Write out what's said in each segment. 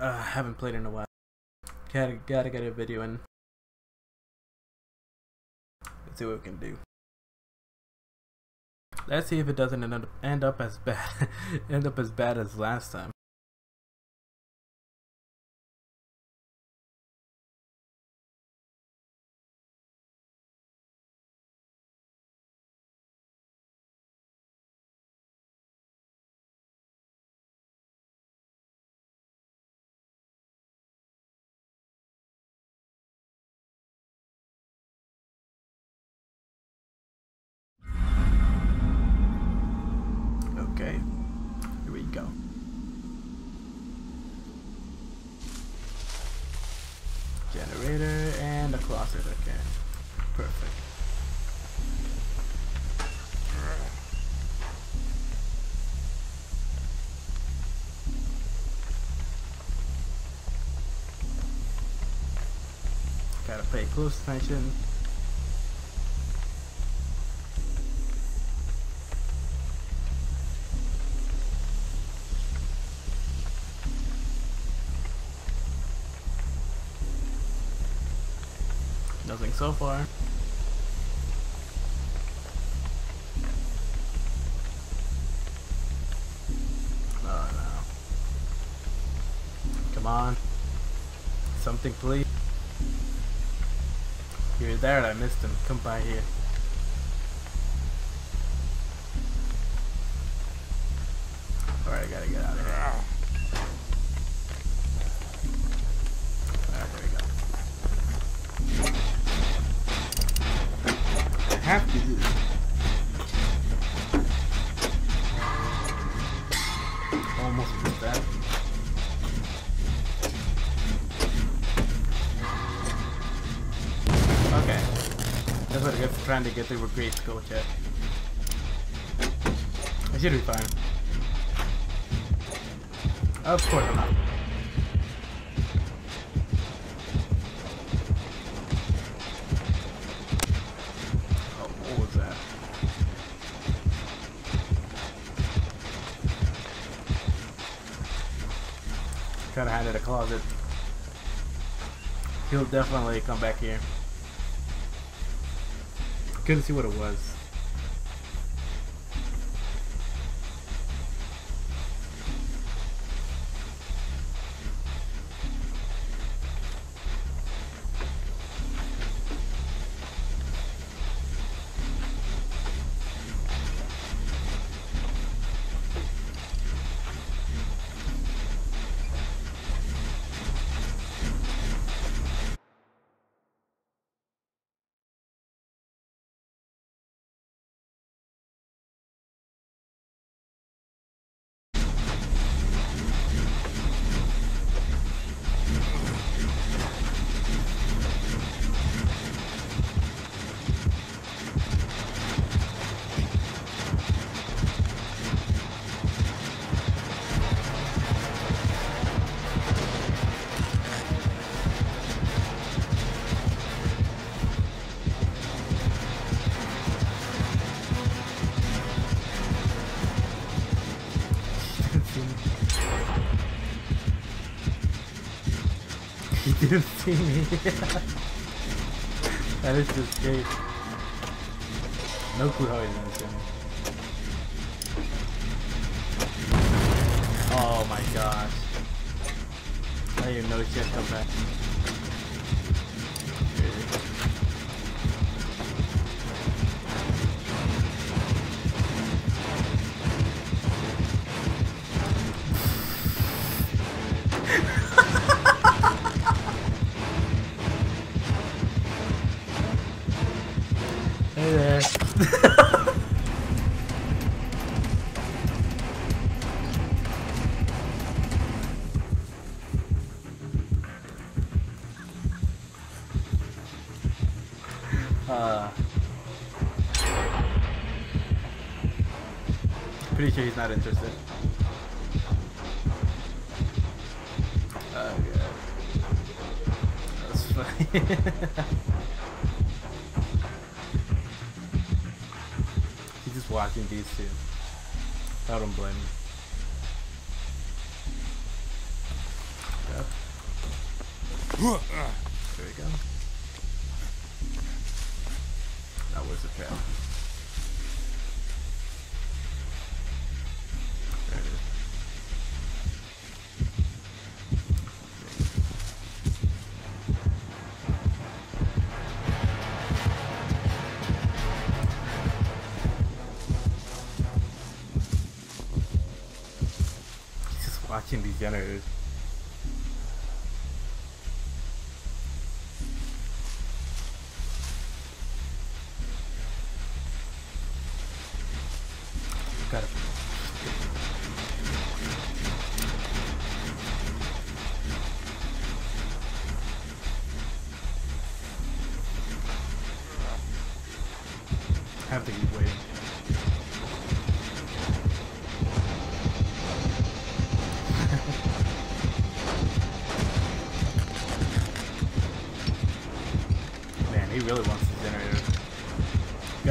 Uh, I haven't played in a while. Gotta, gotta get a video in. Let's see what we can do. Let's see if it doesn't end up, end up as bad end up as bad as last time. Attention. Nothing so far. Oh no. Come on. Something please. There, I missed him. Come by here. Trying to get through a great skill check. I should be fine. Of course I'm not. Kinda had it a closet. He'll definitely come back here. Couldn't see what it was. That is just great. No clue how he's gonna see me. Oh my gosh. I didn't even know she had come back. Not interested. regenerated.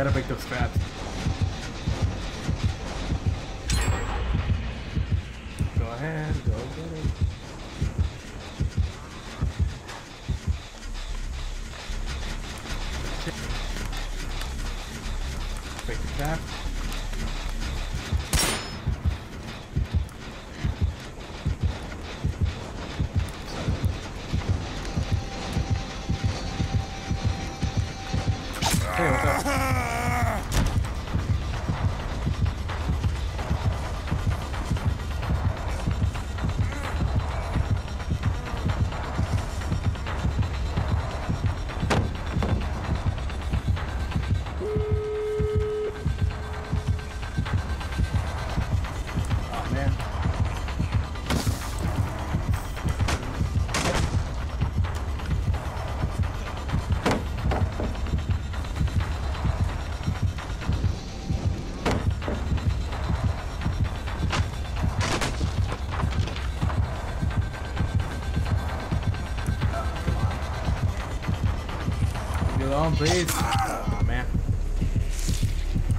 gotta on, please. Oh, man.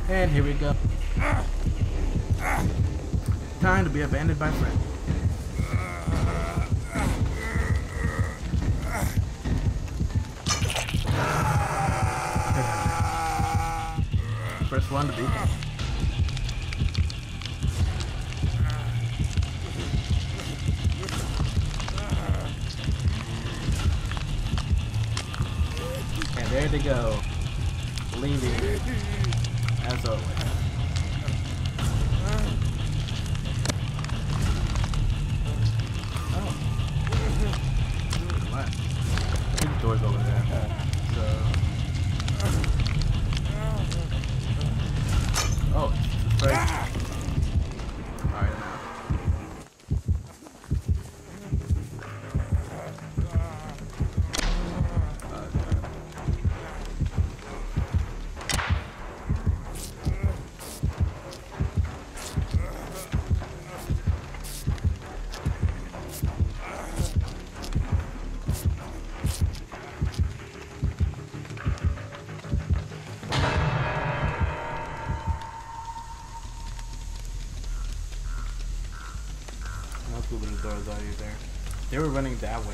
And here we go. Time to be abandoned by friends. running that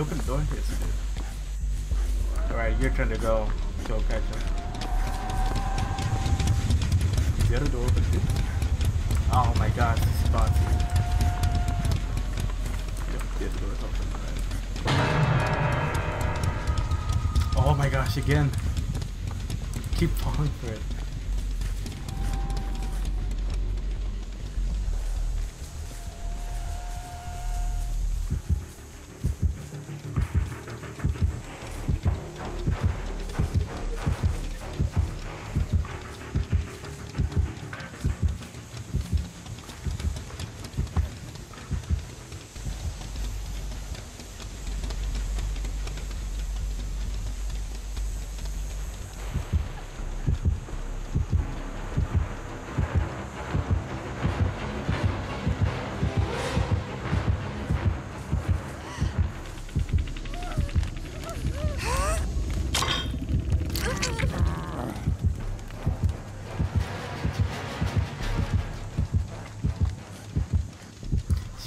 you open the door? Did. Alright, your turn to go. Go catch him. Is the other door open too? Oh my gosh, this spot's you. Yep, the other door's open. Alright. Oh my gosh, again.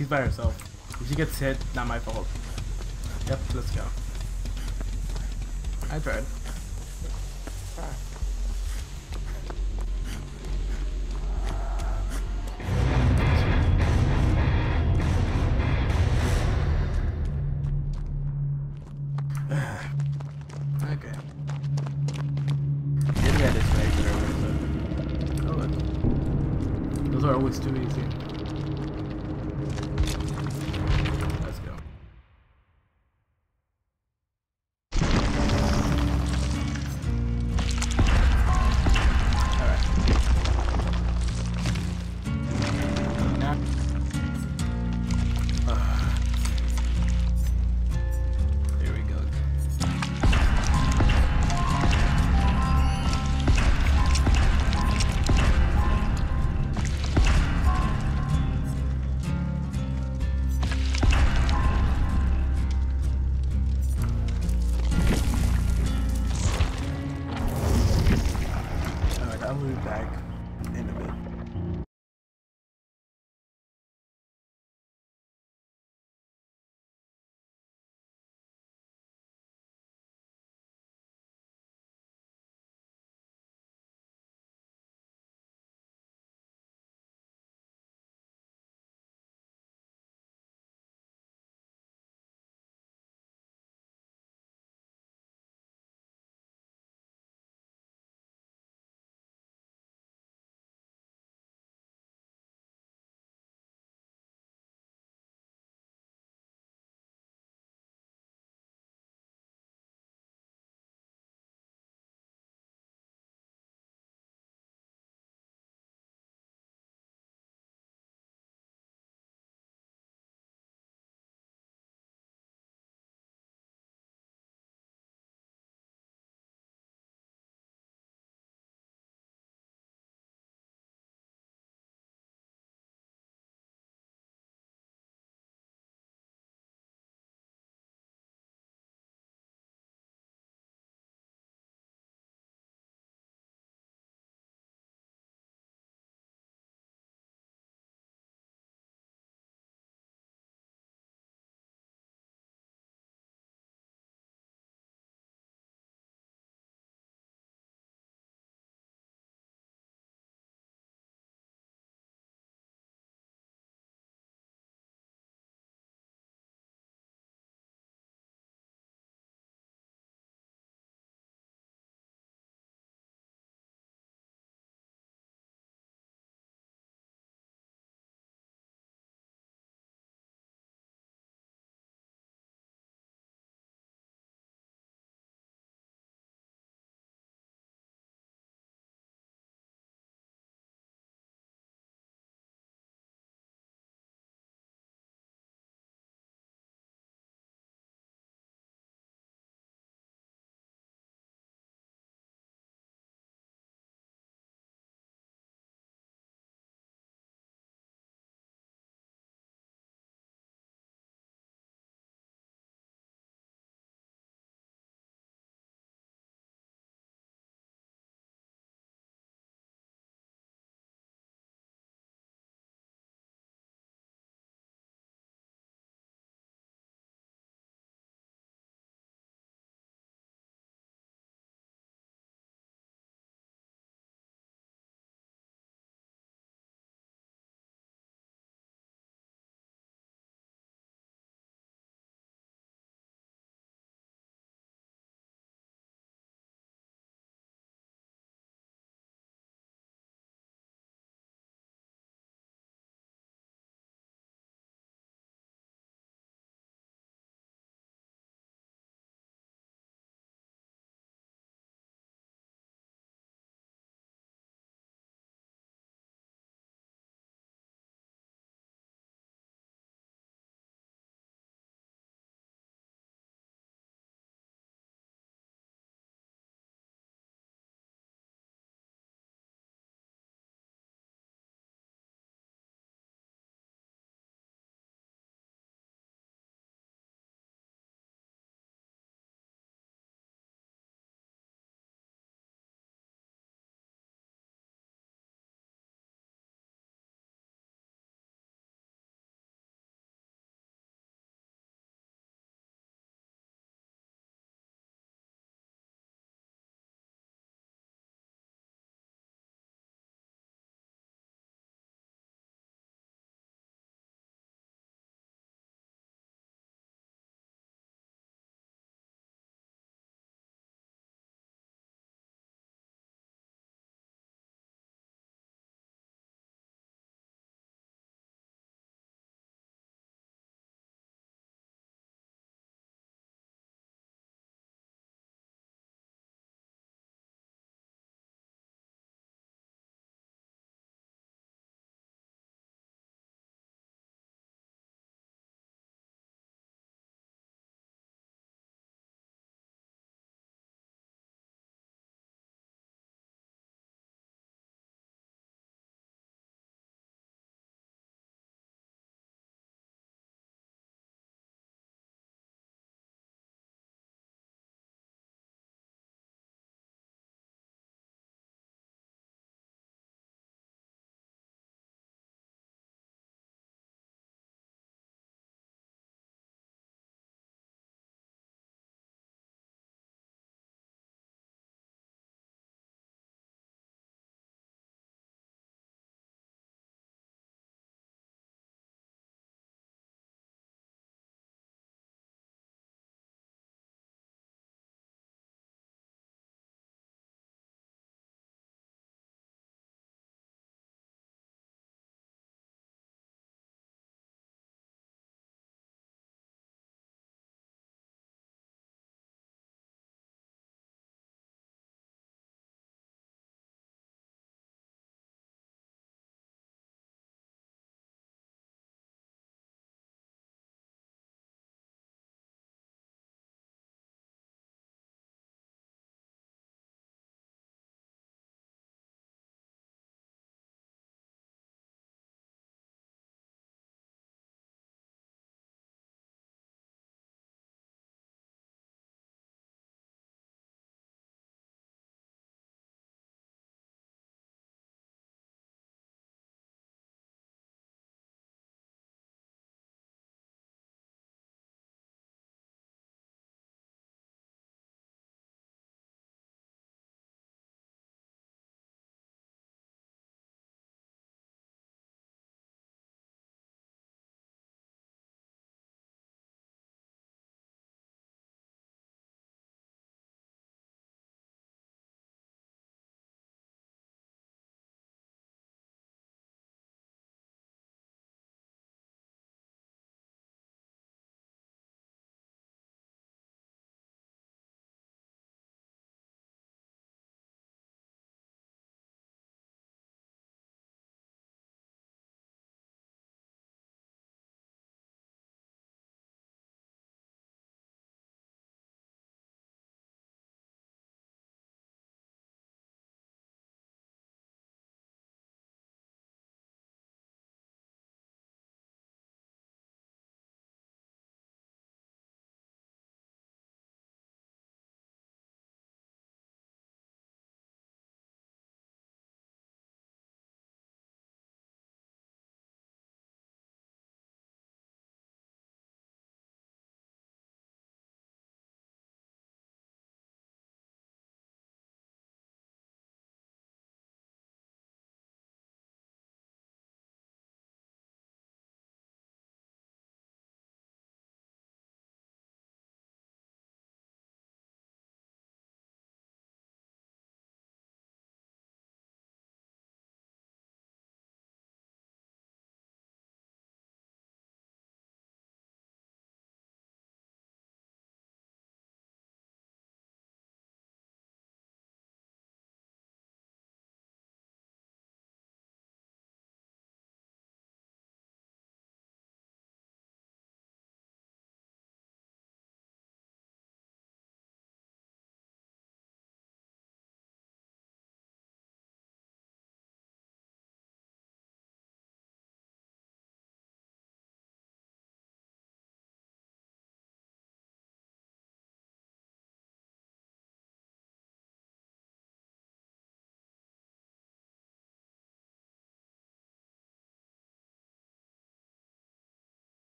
She's by herself. If she gets hit, not my fault. Yep, let's go. I tried.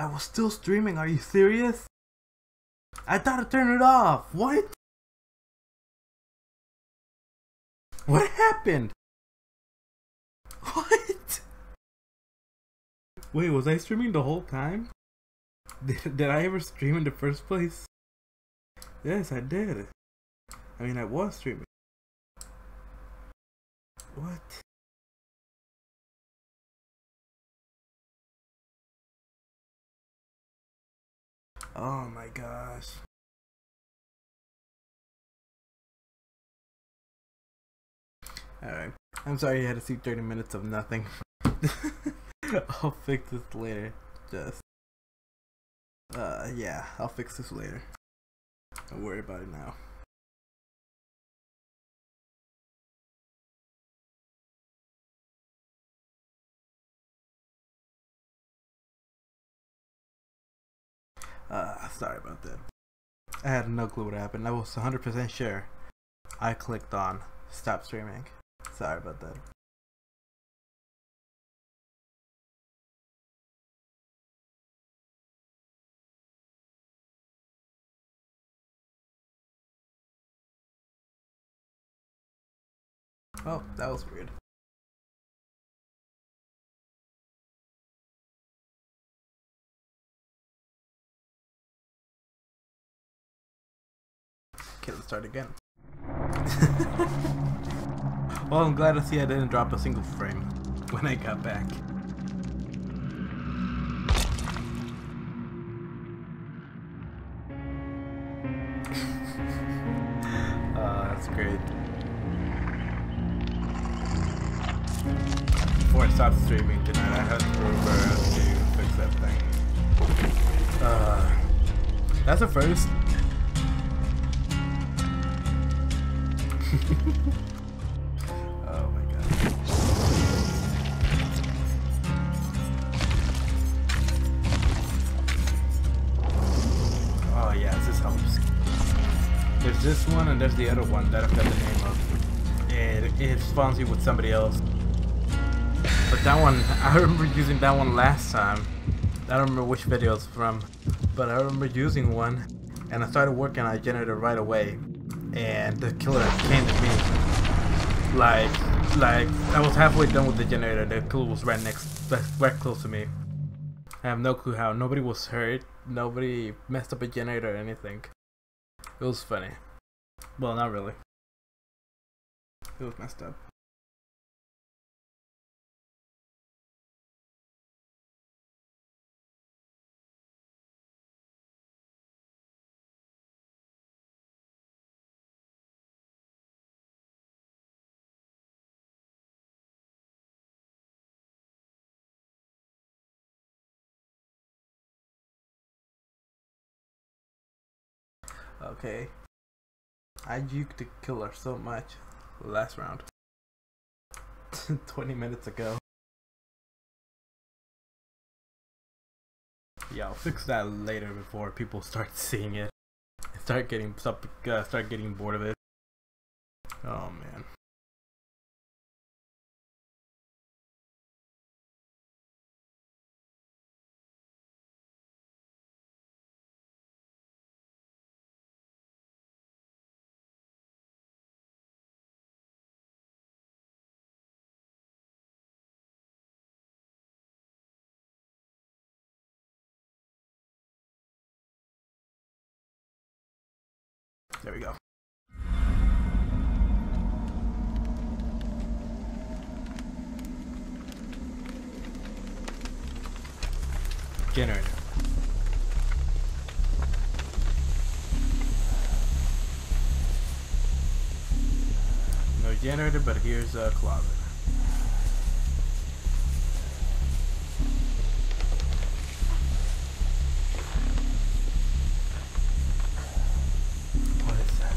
I was still streaming. Are you serious? I thought I turned it off. What? What happened? What? Wait, was I streaming the whole time? Did, did I ever stream in the first place? Yes, I did. I mean, I was streaming. What? Oh my gosh. Alright. I'm sorry you had to see 30 minutes of nothing. I'll fix this later. Just. Uh, yeah, I'll fix this later. Don't worry about it now. Uh, sorry about that. I had no clue what happened. I was 100% sure. I clicked on stop streaming. Sorry about that. Oh, that was weird. Okay, let's start again. well, I'm glad to see I didn't drop a single frame when I got back. uh, that's great. Before I stop streaming tonight, I have to remember to fix that thing. Uh, that's a first. Oh my god. Oh yeah, this helps. There's this one and there's the other one that I've got the name of. It, it spawns you with somebody else. But that one, I remember using that one last time. I don't remember which video it's from, but I remember using one and I started working on a generator right away and the killer came to me. Like, like I was halfway done with the generator. The killer was right next, right close to me. I have no clue how. Nobody was hurt. Nobody messed up a generator or anything. It was funny. Well, not really. It was messed up. Okay. I juked the killer so much last round. 20 minutes ago. Yeah, I'll fix that later before people start seeing it. Start getting start, uh, start getting bored of it. Oh man. Generator, but here's a closet. What is that?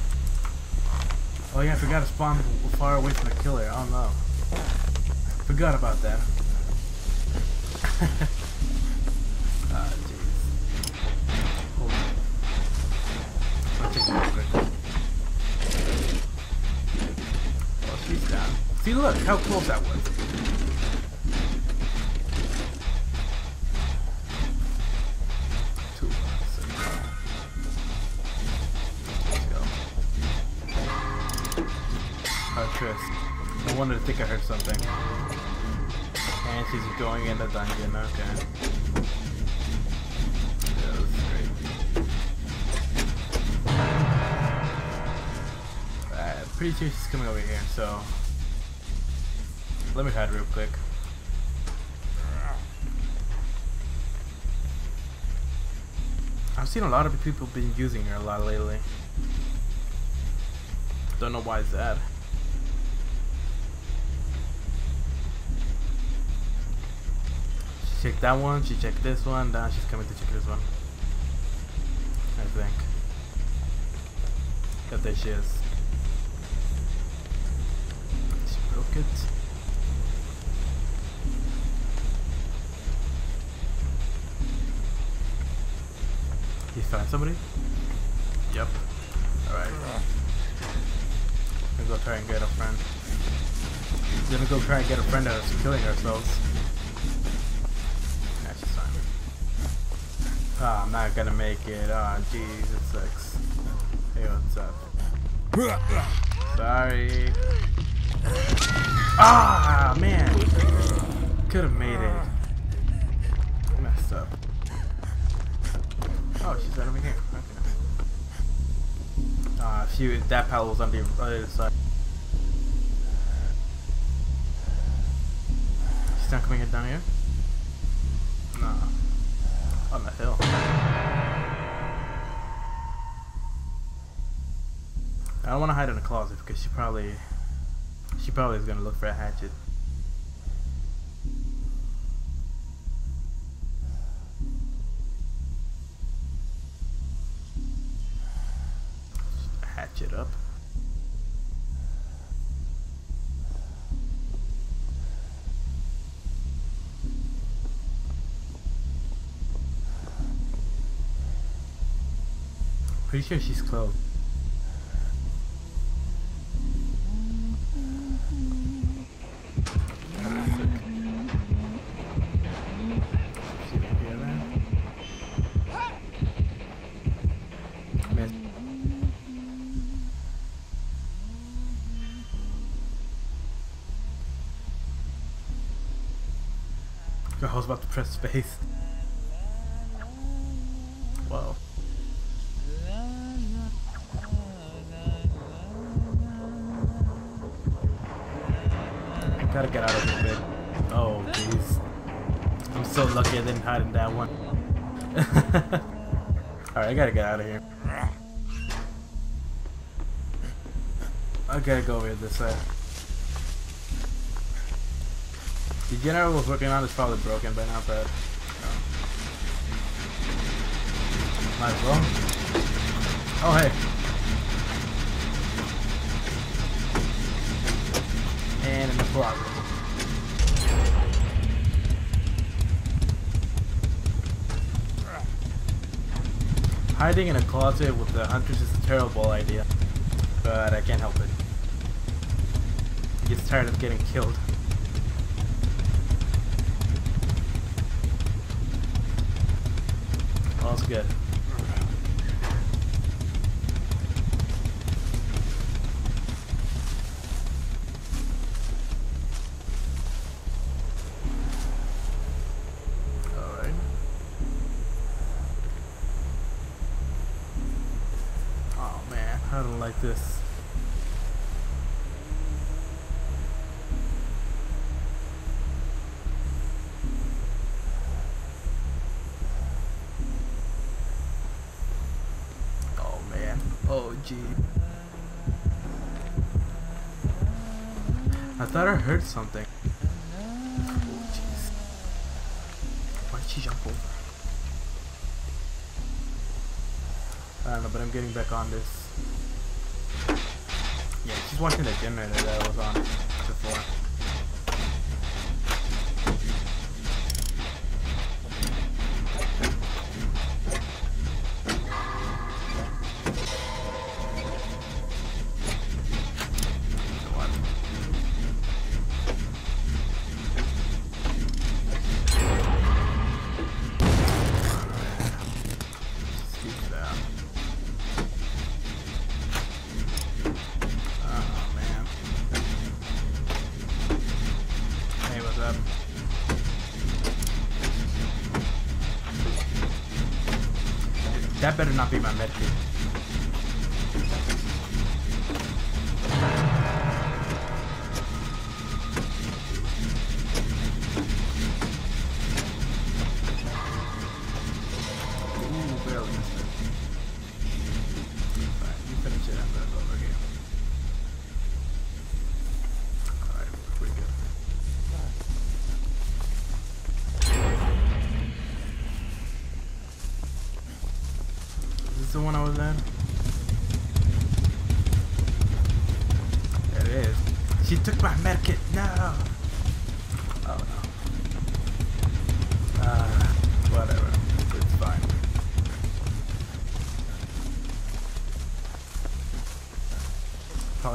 Oh yeah, I forgot to spawn far away from the killer. Oh no. Forgot about that. ah, See, look how close that was. Uh, I wanted to think I heard something. And she's going in the dungeon, okay. pretty sure she's coming over here, so let me hide real quick. I've seen a lot of people been using her a lot lately. Don't know why it's that. She checked that one, she checked this one, now she's coming to check this one. I think. Yep, there she is. She broke it. Found somebody? Yep. Alright. Gonna go try and get a friend. Gonna go try and get a friend out of killing ourselves. Yeah, she's fine. Ah, I'm not gonna make it. Ah, oh, jeez, it sucks. Hey, what's up? Sorry. Ah, man. Could have made it. Oh, she's right over here. Okay. Uh, she that pallet was on the other side. She's not coming down here? Nah. On the hill. I don't want to hide in the closet because she probably she probably is gonna look for a. Hatchet sure she's close. I gotta get out of here. I gotta go over this side. The generator I was working on is probably broken by now, but no. Might as well. Oh hey. And in the closet. Hiding in a closet with the Huntress is a terrible idea, but I can't help it. He gets tired of getting killed. All's good. Gee. I thought I heard something. Oh, jeez. Why'd she jump over? I don't know, but I'm getting back on this. Yeah, she's watching the generator that I was on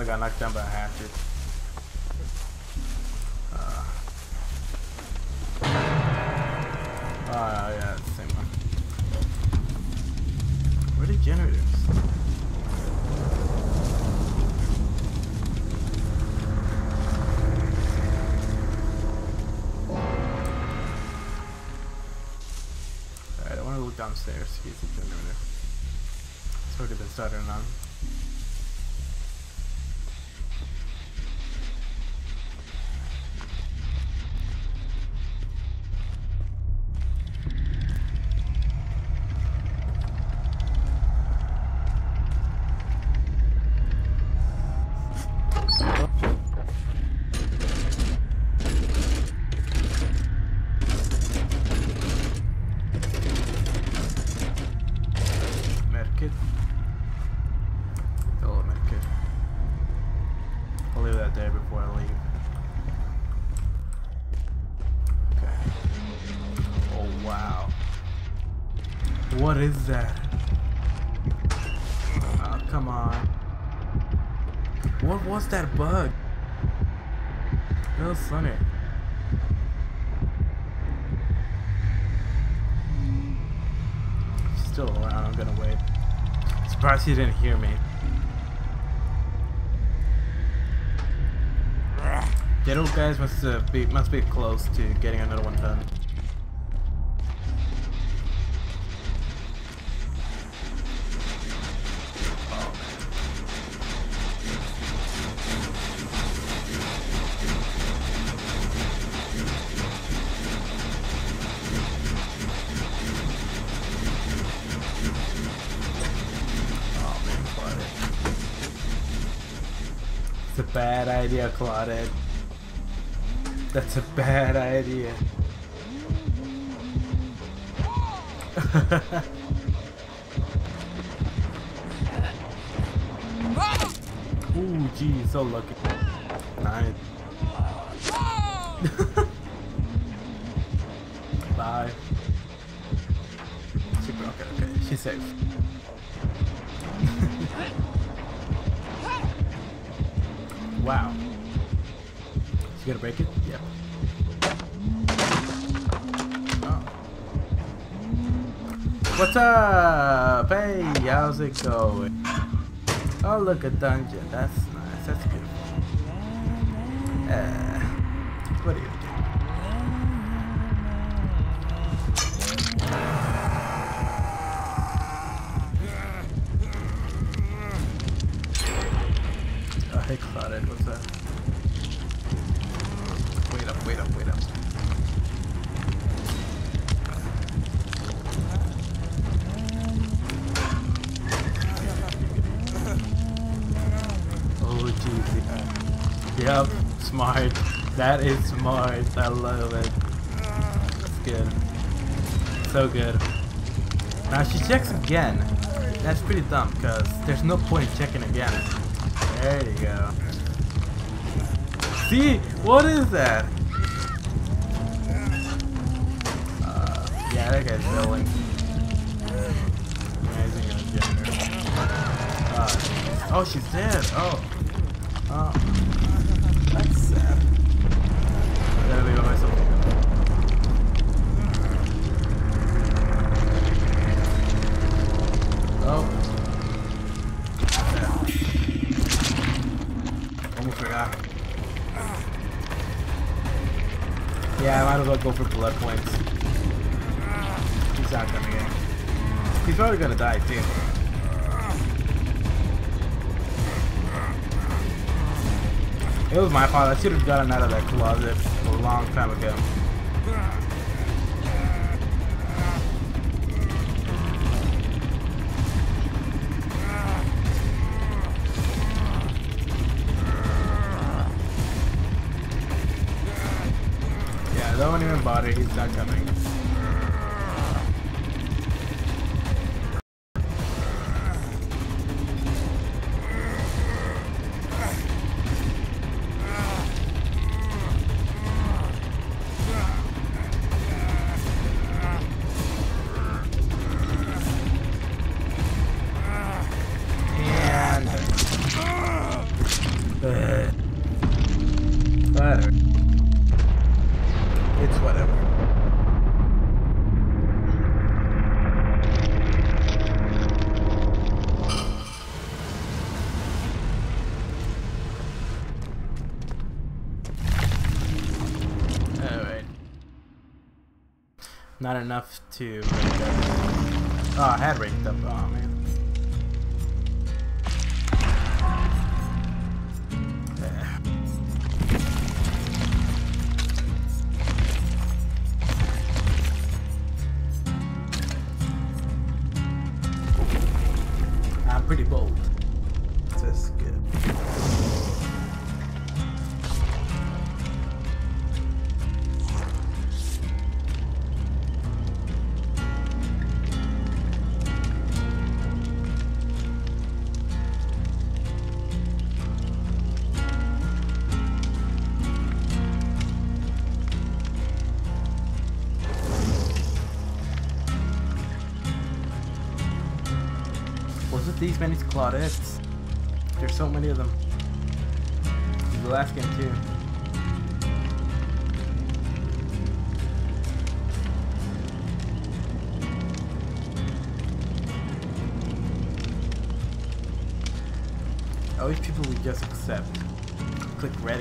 Probably What is that? Oh, come on. What was that bug? Was funny. Still around, I'm gonna wait. Surprised he didn't hear me. Ditto guys must uh, be must be close to getting another one done. Claudette. That's a bad idea. Ooh, gee, so lucky. How's it going? Oh, look, a dungeon. That's That is smart. I love it. That's good. So good. Now she checks again. That's pretty dumb, because there's no point in checking again. There you go. See? What is that? Uh, yeah, that guy's building. Uh, oh, she's dead. Oh. For blood points. He's not coming in. He's probably gonna die too. It was my fault. I should have gotten out of that closet a long time ago. Bother. He's Not enough to. Oh, I had ranked these many Claudettes? There's so many of them. The last game too. Wish people would just accept. Click ready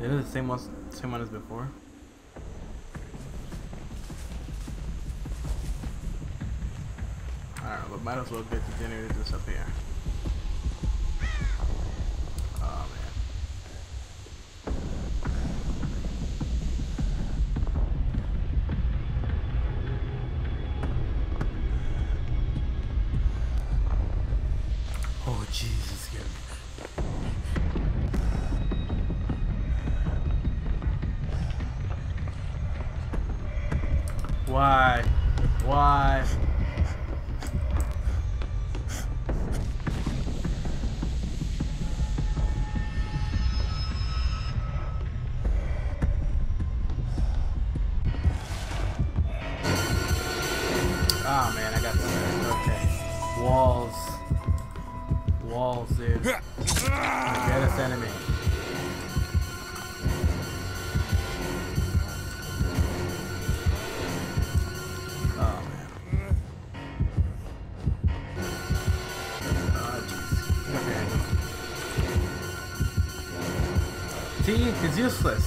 Is it the same one, same one as before? Don't but might as well get the generator this up here. Useless.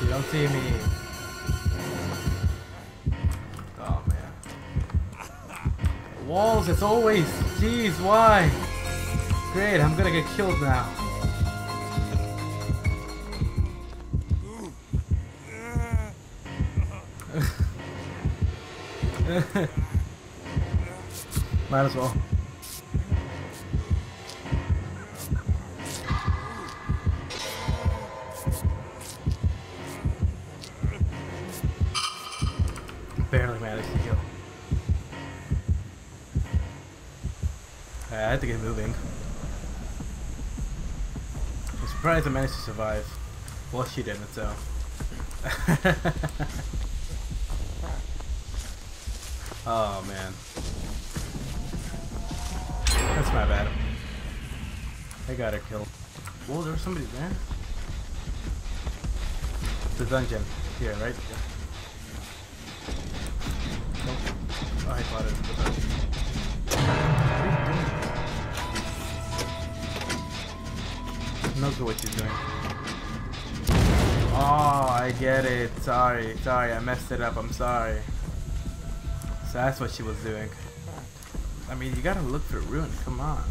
You don't see me. Oh man. Walls, it's always. Jeez, why? Great, I'm gonna get killed now. Might as well. I managed to survive. Well, she didn't, so. oh, man. That's my bad. I got her killed. Whoa, there was somebody there? The dungeon. Here, right? What she's doing. Oh, I get it. Sorry, sorry, I messed it up. I'm sorry. So that's what she was doing. I mean, you gotta look for ruin. Come on.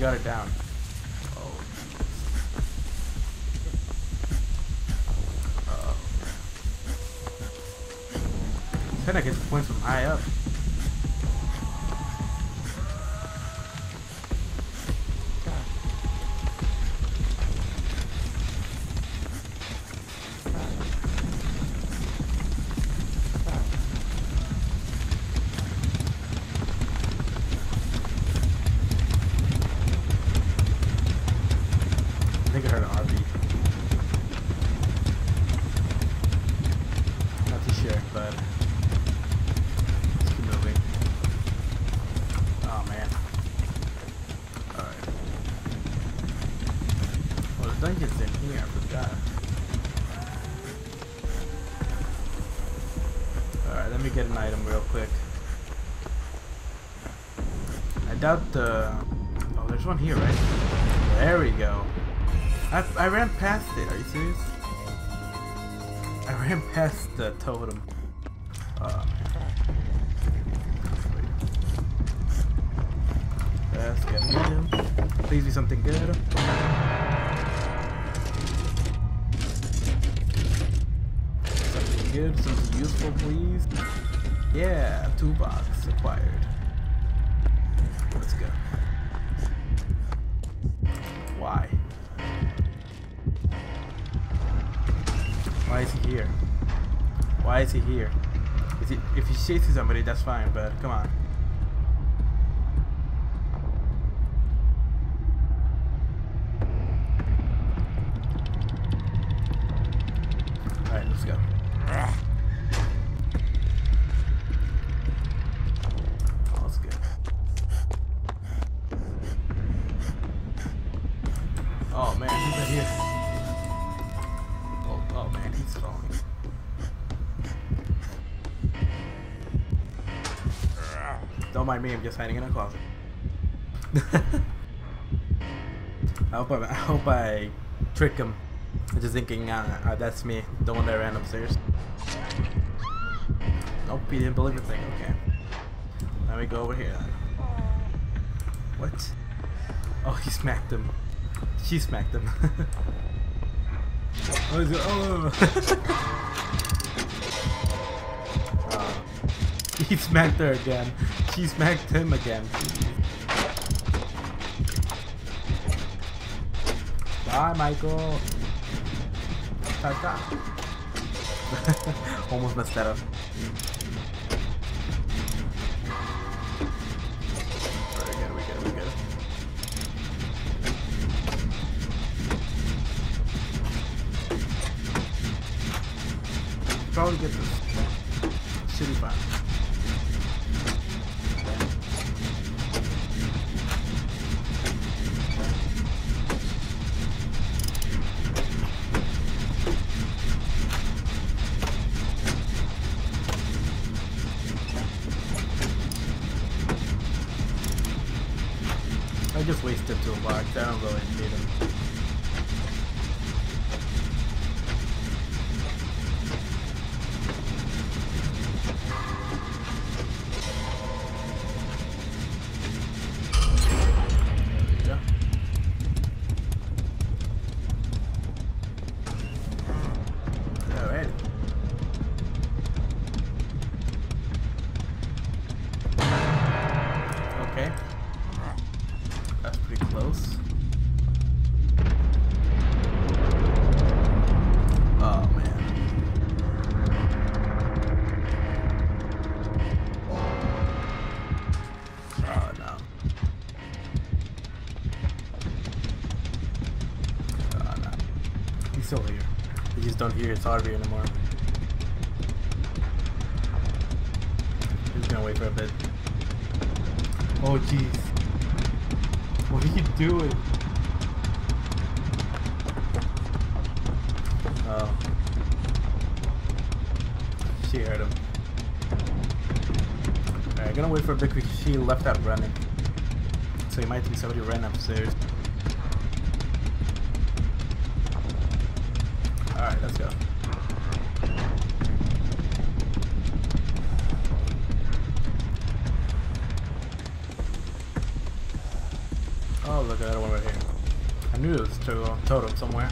Got it down. I doubt the... Oh, there's one here, right? There we go. I, I ran past it. Are you serious? I ran past the totem. Man. Let's get medium. Please be something good. Something good, something useful, please. Yeah, toolbox acquired. Chasing somebody, that's fine, but come on. I'm hiding in a closet. I hope I, I hope I trick him. I'm just thinking, uh, uh, that's me, the one that ran upstairs. Nope, he didn't believe the thing. Okay. Let me go over here. What? Oh, he smacked him. She smacked him. oh, he's oh. Uh, he smacked her again. She smacked him again. Bye, Michael. Almost messed that up. Just don't hear his heartbeat anymore. He's gonna wait for a bit. Oh jeez. What are you doing? Oh. She heard him. Alright, gonna wait for a bit because she left out running. So you might think somebody ran upstairs. Oh, look at that one right here. I knew it was to totem somewhere.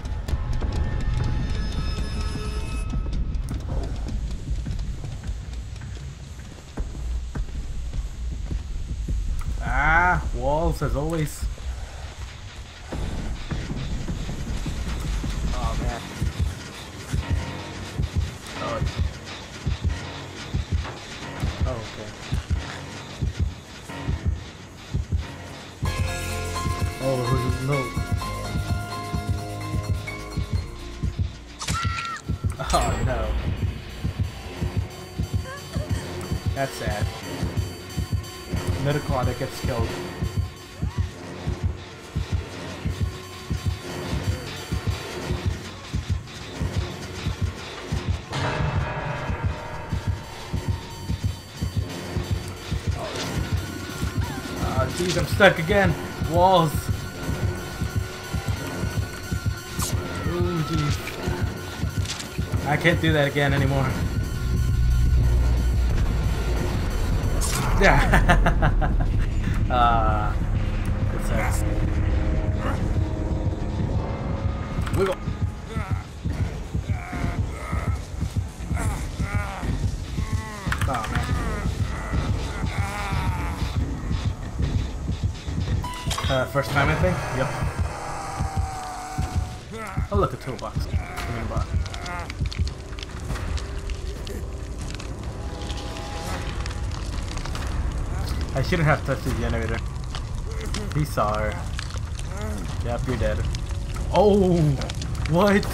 Ah, walls as always. Stuck again. Walls. Ooh. I can't do that again anymore. Yeah. uh, good sense. Wiggle. Oh man. Uh, first time I think. Yep. Oh look, a toolbox. Bar. I shouldn't have touched the generator. He saw her. Yep, you're dead. Oh, what?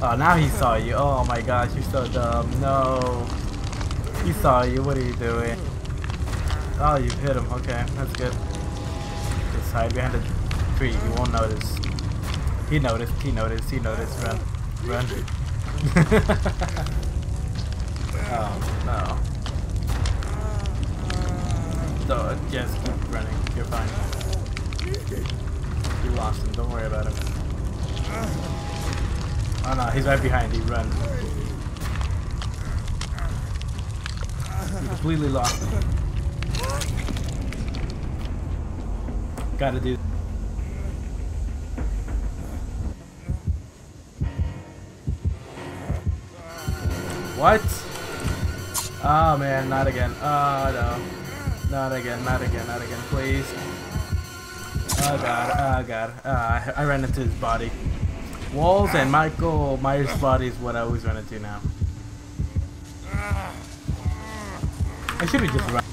Oh, now he saw you. Oh my gosh, you're so dumb. No. He saw you. What are you doing? Oh, you hit him. Okay, that's good. Hide behind the tree. He won't notice. He noticed. He noticed. He noticed. Run. Run. oh, no. So, just keep running. You're fine. You lost him. Don't worry about him. Oh no, he's right behind you. Run. You completely lost him. Gotta do. What? Oh man, not again. Oh no. Not again, not again, not again, please. Oh god, oh god. I, I ran into his body. Walls and Michael Myers' body is what I always run into now. I should have just run.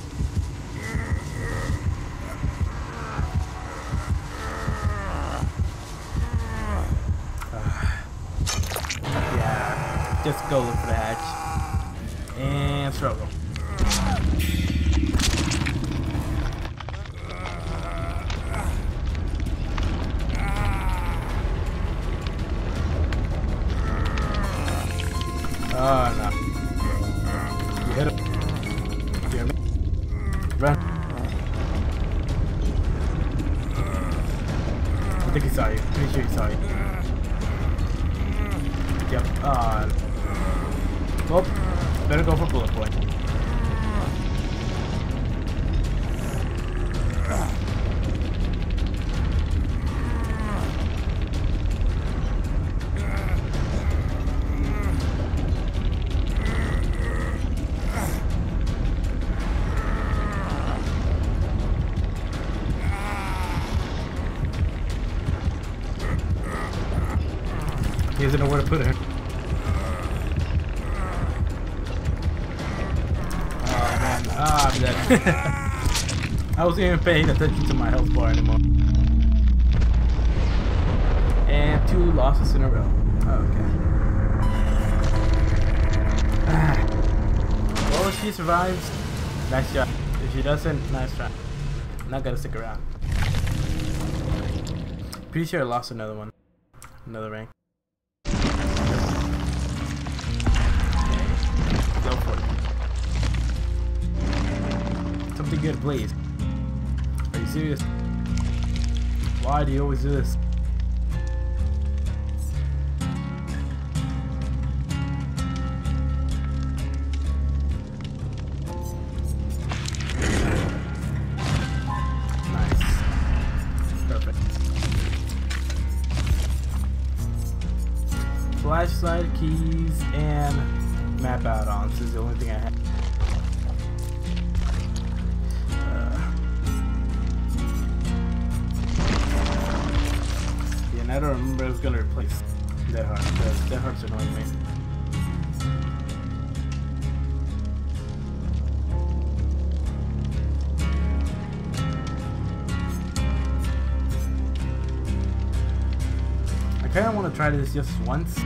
wasn't even paying attention to my health bar anymore. And two losses in a row. Oh, okay. Ah. Well, if she survives, nice job. If she doesn't, nice try. I'm not gonna stick around. Pretty sure I lost another one. Another rank. Go for it. Something good, please serious? Why do you always do this? annoying me. I kinda wanna try this just once.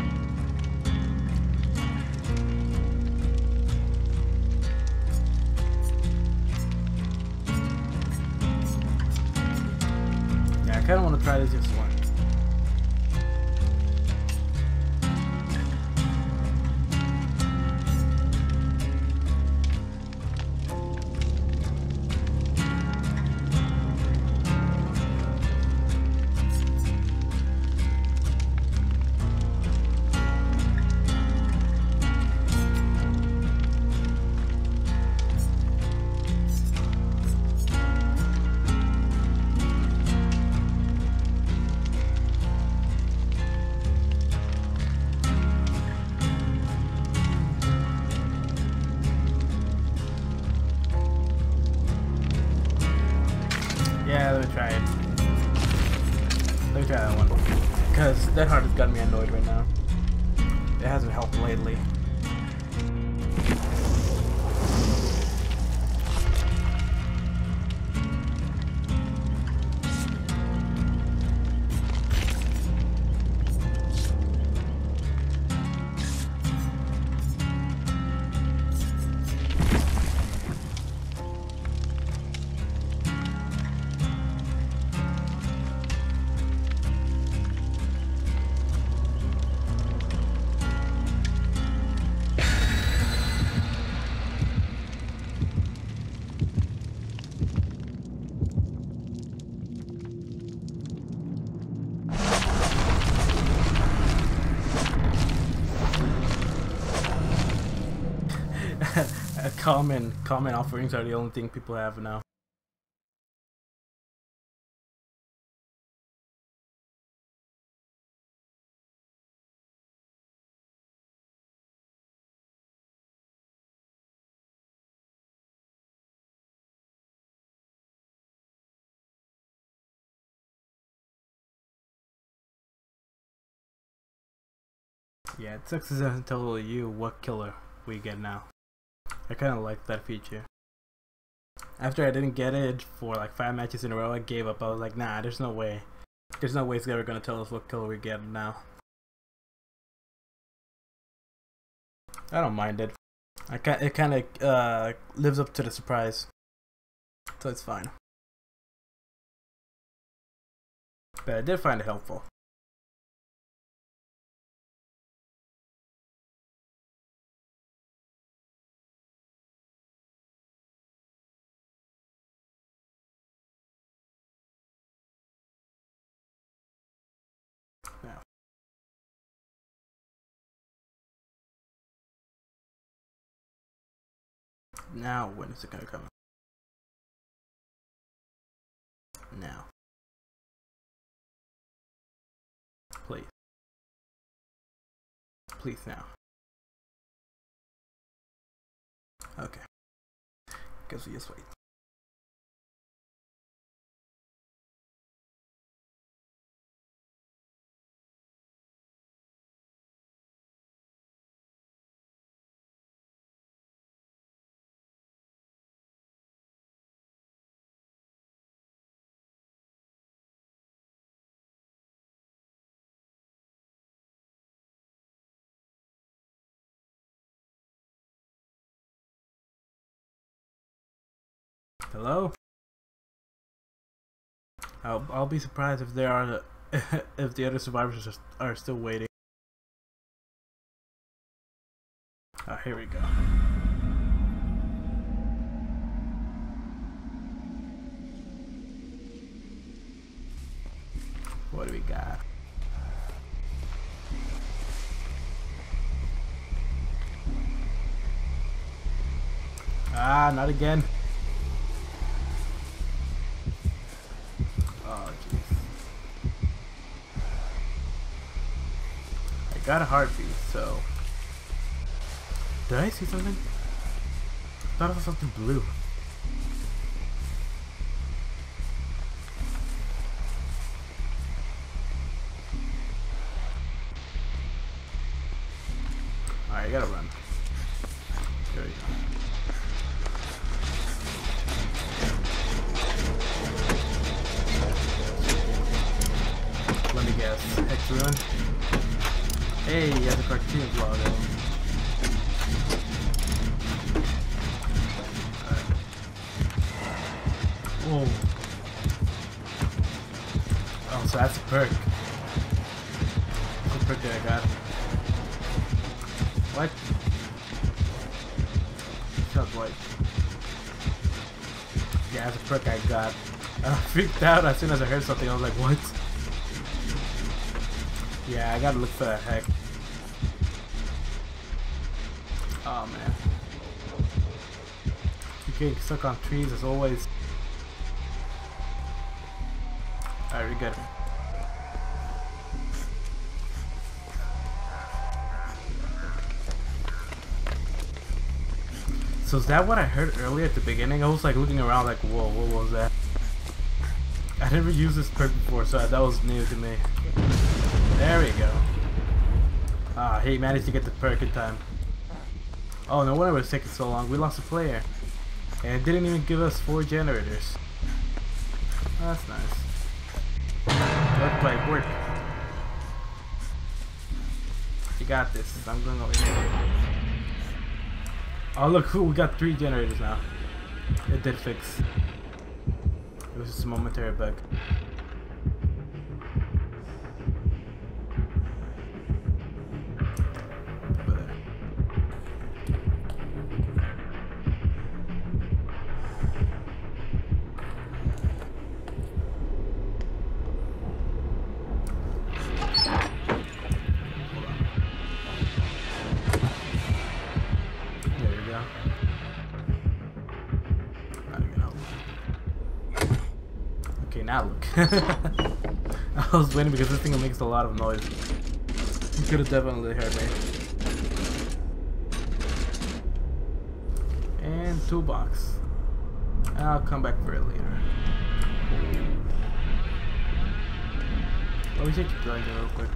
comment offerings are the only thing people have now. Yeah, it sucks isn't totally you what killer we get now. I kind of like that feature. After I didn't get it for like five matches in a row, I gave up. I was like, nah, there's no way. There's no way it's ever gonna tell us what color we get now. I don't mind it. I it kind of uh, lives up to the surprise, so it's fine. But I did find it helpful. Now, when is it gonna come? Now. Please. Please now. Okay. Guess we just wait. Hello? I'll, I'll be surprised if there are if the other survivors are, are still waiting. Oh, here we go. What do we got? Ah, not again. Got a heartbeat, so... Did I see something? I thought it was something blue. Alright, you gotta run. Freaked out as soon as I heard something. I was like, what? Yeah, I gotta look for that hex. Oh man. Keep getting stuck on trees as always. Alright, we good. So is that what I heard earlier at the beginning? I was like looking around like, whoa, what was that? I never used this perk before, so that was new to me. There we go. Ah, he managed to get the perk in time. Oh, no wonder it was taking so long. We lost a player. And it didn't even give us four generators. Oh, that's nice. Work play, work. You got this. I'm going over here. Oh, look, who we got three generators now. It did fix. It was just a momentary bug. I was waiting because this thing makes a lot of noise. You could have definitely heard me. And toolbox. I'll come back for it later. Let me check grinder real quick.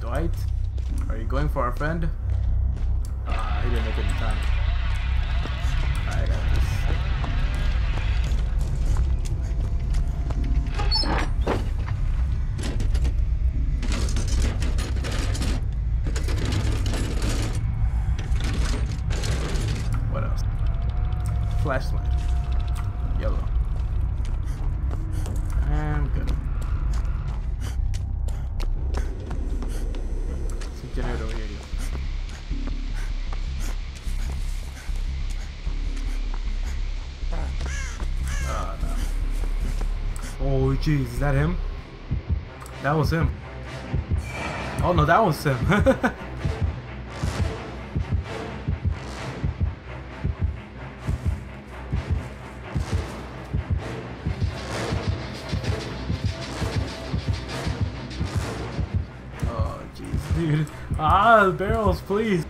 Dwight? Are you going for our friend? Ah, he didn't make it in time. I that him? That was him. Oh no, that was him. oh jeez, dude. Ah, barrels, please.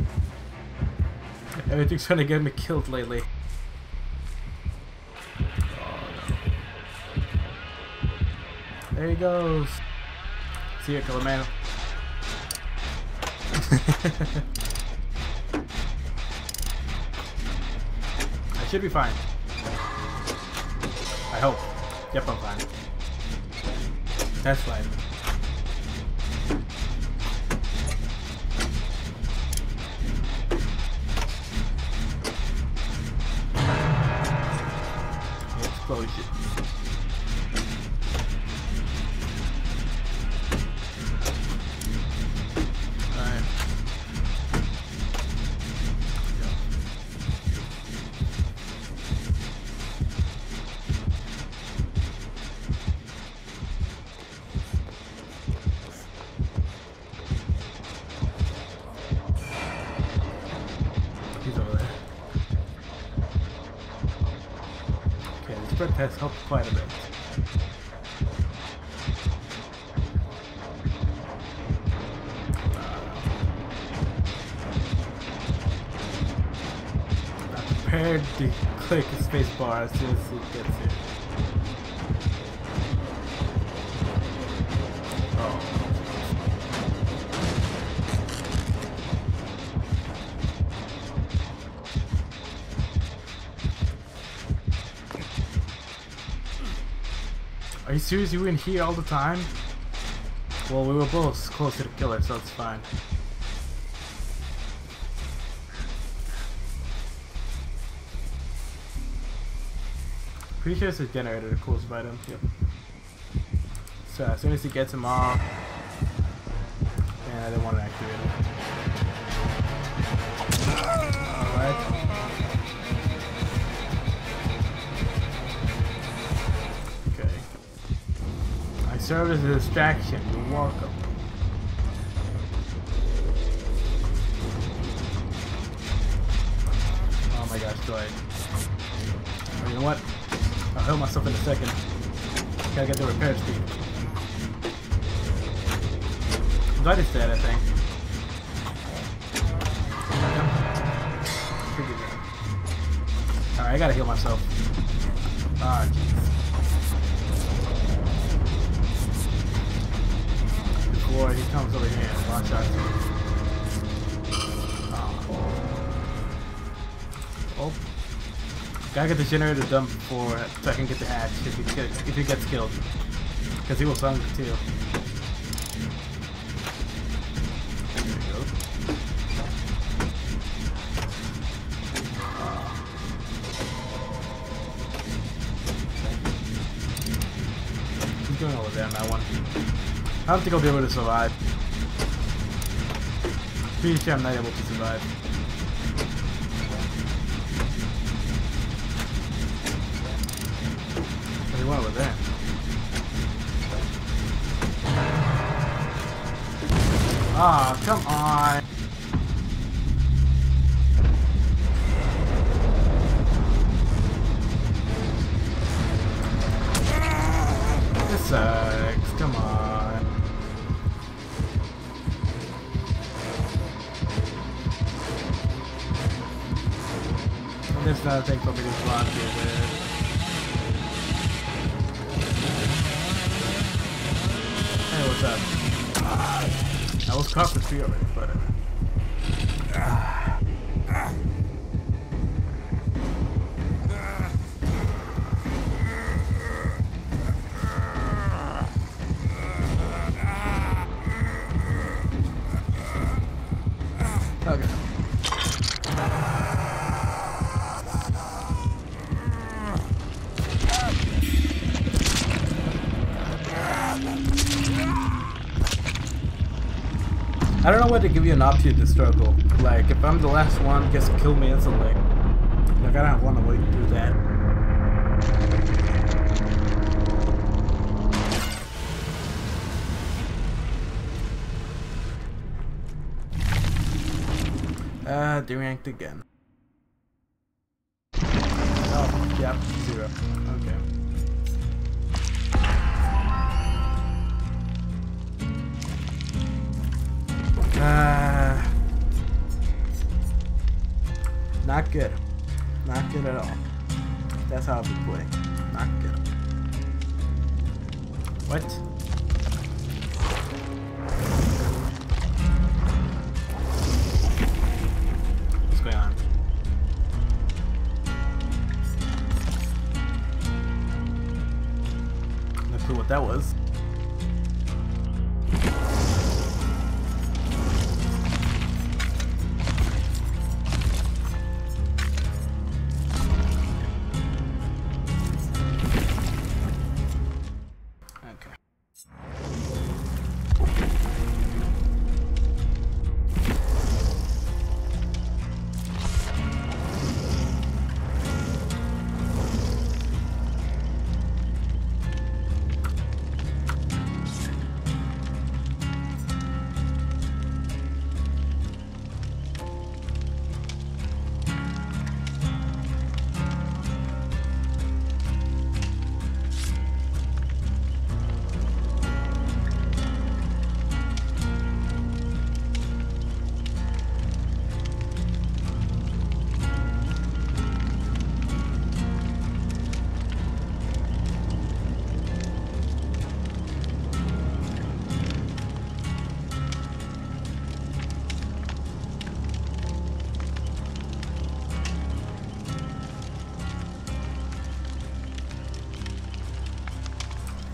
Everything's trying to get me killed lately. There he goes. See Killer Man. I should be fine. I hope. Yep, I'm fine. That's fine. Gets. Oh. Are you serious? You were in here all the time? Well, we were both close to the killer, so it's fine. Pretty sure it's a generator that by them. Yep. So as soon as he gets him off, and I didn't want to activate him. Alright. Okay. I served as a distraction. You're welcome. I'm glad dead, I think. Alright, I gotta heal myself. Ah, jeez. Before he comes over here launch out. Oh. Gotta get the generator done before I can get the hatch if he if he gets killed. Because he will sunk too. I don't think I'll be able to survive. Sure I'm not able to survive. I don't know why to give you an option to struggle. Like, if I'm the last one, just kill me instantly. Like, I don't want to wait do that. Uh, deranked again.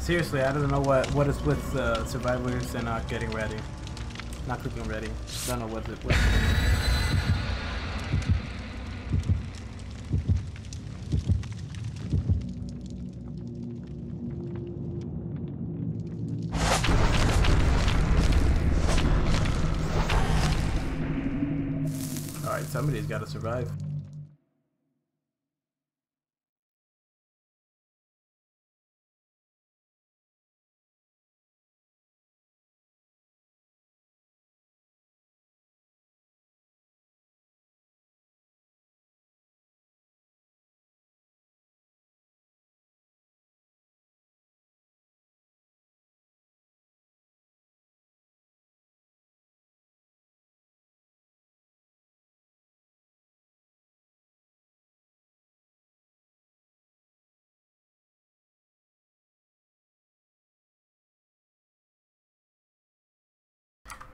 Seriously, I don't know what what is with uh, survivors and not getting ready, not clicking ready. Don't know what it. What Alright, somebody's gotta survive.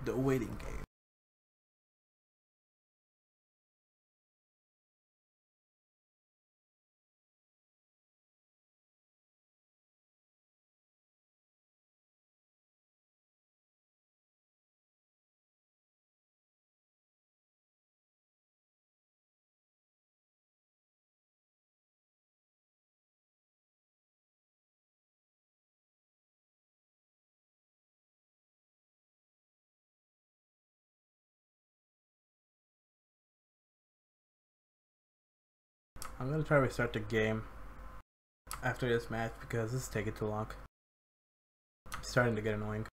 The waiting game. I'm gonna try to restart the game after this match because this is taking too long. It's starting to get annoying.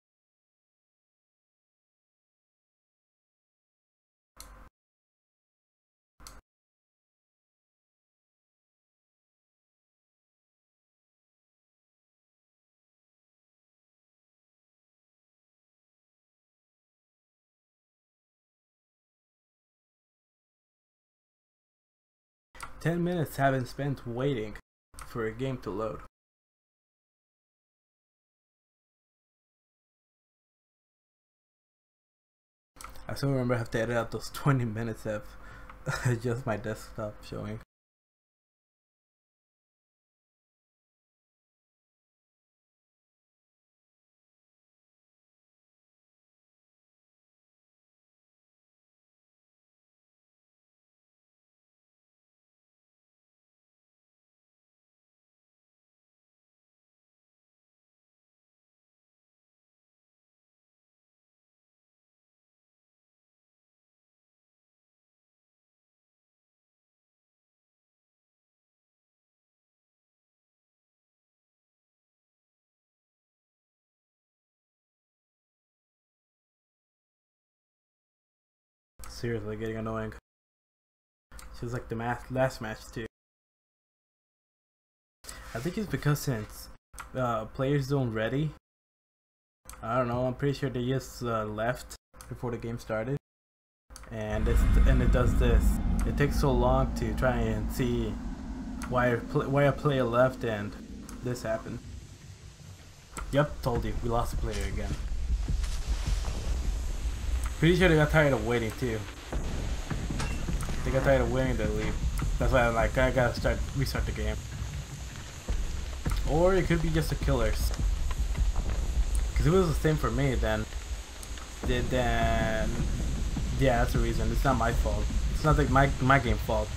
Ten minutes have been spent waiting for a game to load. I still remember I have to edit out those 20 minutes of just my desktop showing. Seriously getting annoying. She was like the last match too. I think it's because since uh, players don't ready, I don't know. I'm pretty sure they just uh, left before the game started, and it's and it does this. It takes so long to try and see why why a player left and this happened. Yep, told you we lost a player again. Pretty sure they got tired of waiting too. They got tired of waiting to leave. That's why I'm like, I gotta start restart the game. Or it could be just the killers. Cause it was the same for me then. Then yeah, that's the reason. It's not my fault. It's not like my my game fault.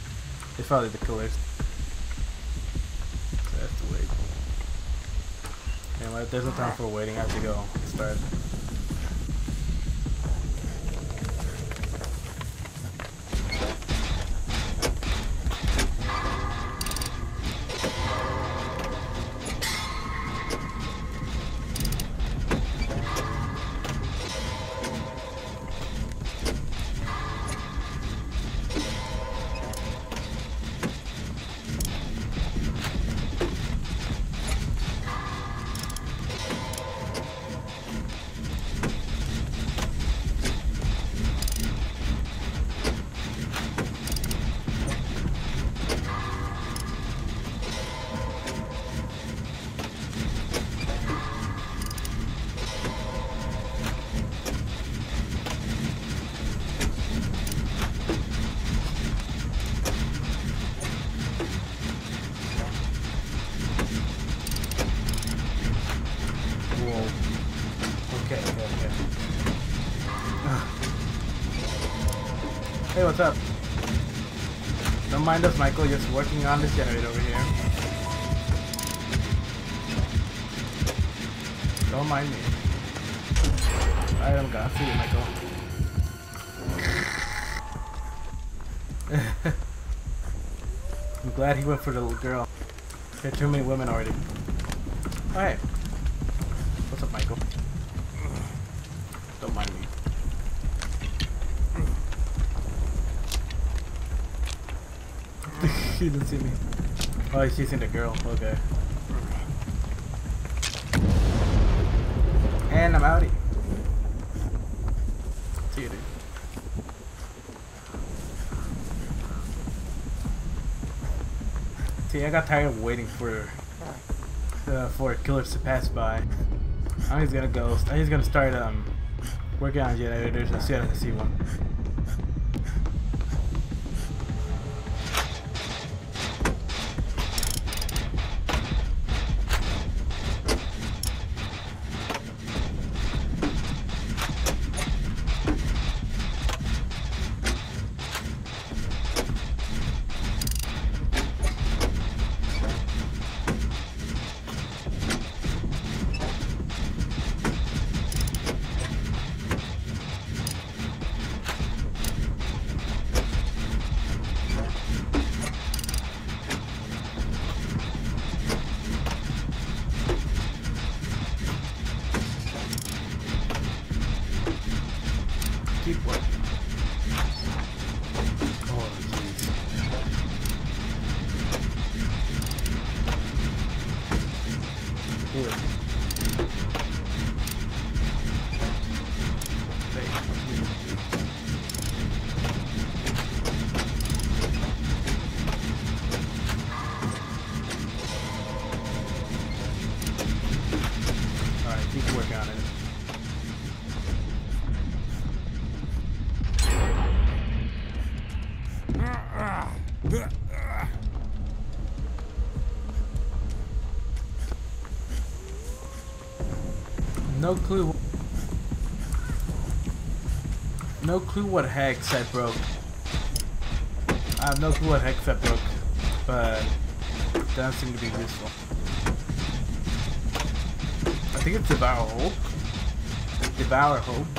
It's probably the killers. So I have to wait. Anyway, there's no time for waiting. I have to go start. Us, Michael. Just working on this generator over here. Don't mind me. I am gonna see you, Michael. I'm glad he went for the little girl. There are too many women already. Alright. What's up, Michael? Don't mind me. He didn't see me. Oh, he's chasing the girl. Okay. And I'm outie. See you, dude. See, I got tired of waiting for uh, for killers to pass by. I'm just gonna go. I'm just gonna start um working on generators and see if I can see one. Keep working. No clue. No clue what hex I broke. I have no clue what hex I broke, but that seemed to be useful. I think it's Devour Hope. Devour Hope.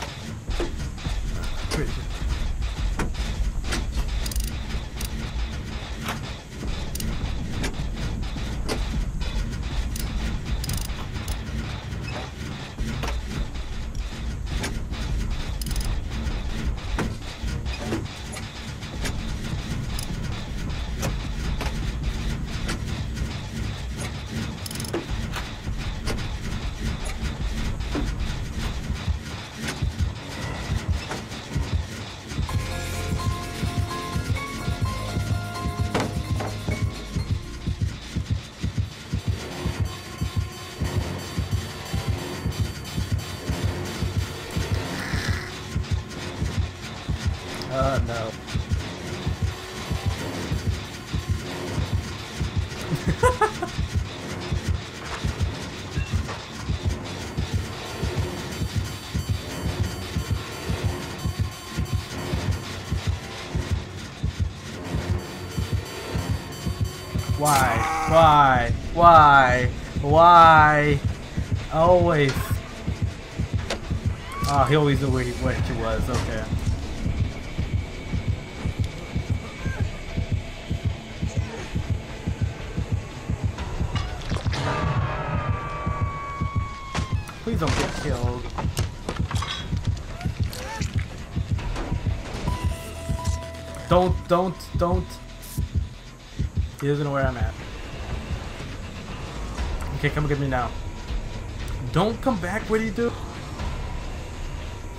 What do you do?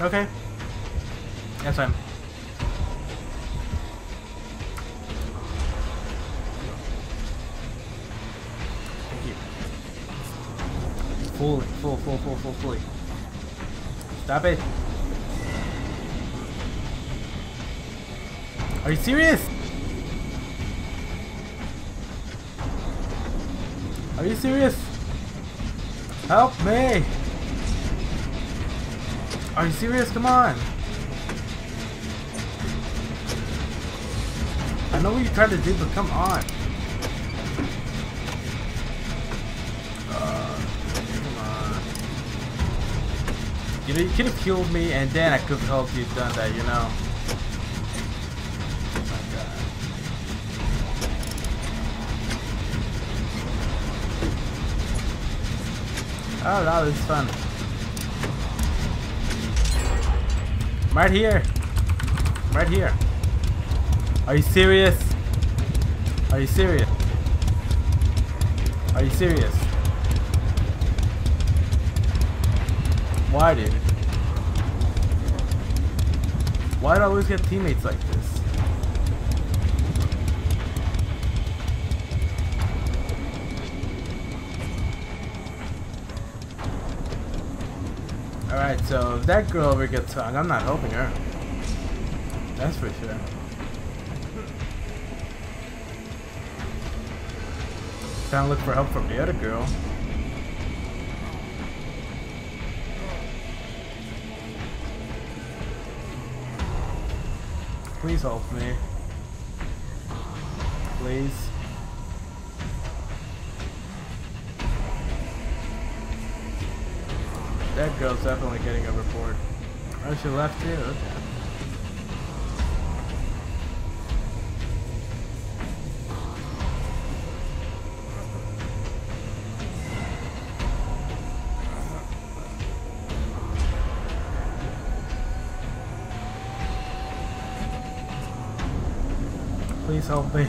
Okay. That's fine. Thank you. Fully, full, full, full, full, fully. Stop it. Are you serious? Are you serious? Help me! You serious? Come on! I know what you're trying to do, but come on. Uh. You know, you could have killed me and then I could have helped you done that, you know? Oh. Oh no, this fun. Right here. Right here. Are you serious? Are you serious? Are you serious? Why, dude? Why do I always get teammates like this? That girl ever gets hung, I'm not helping her. That's for sure. Trying to look for help from the other girl. Please help me. Please. That girl's definitely getting overboard. Oh, she left too? Okay. Please help me.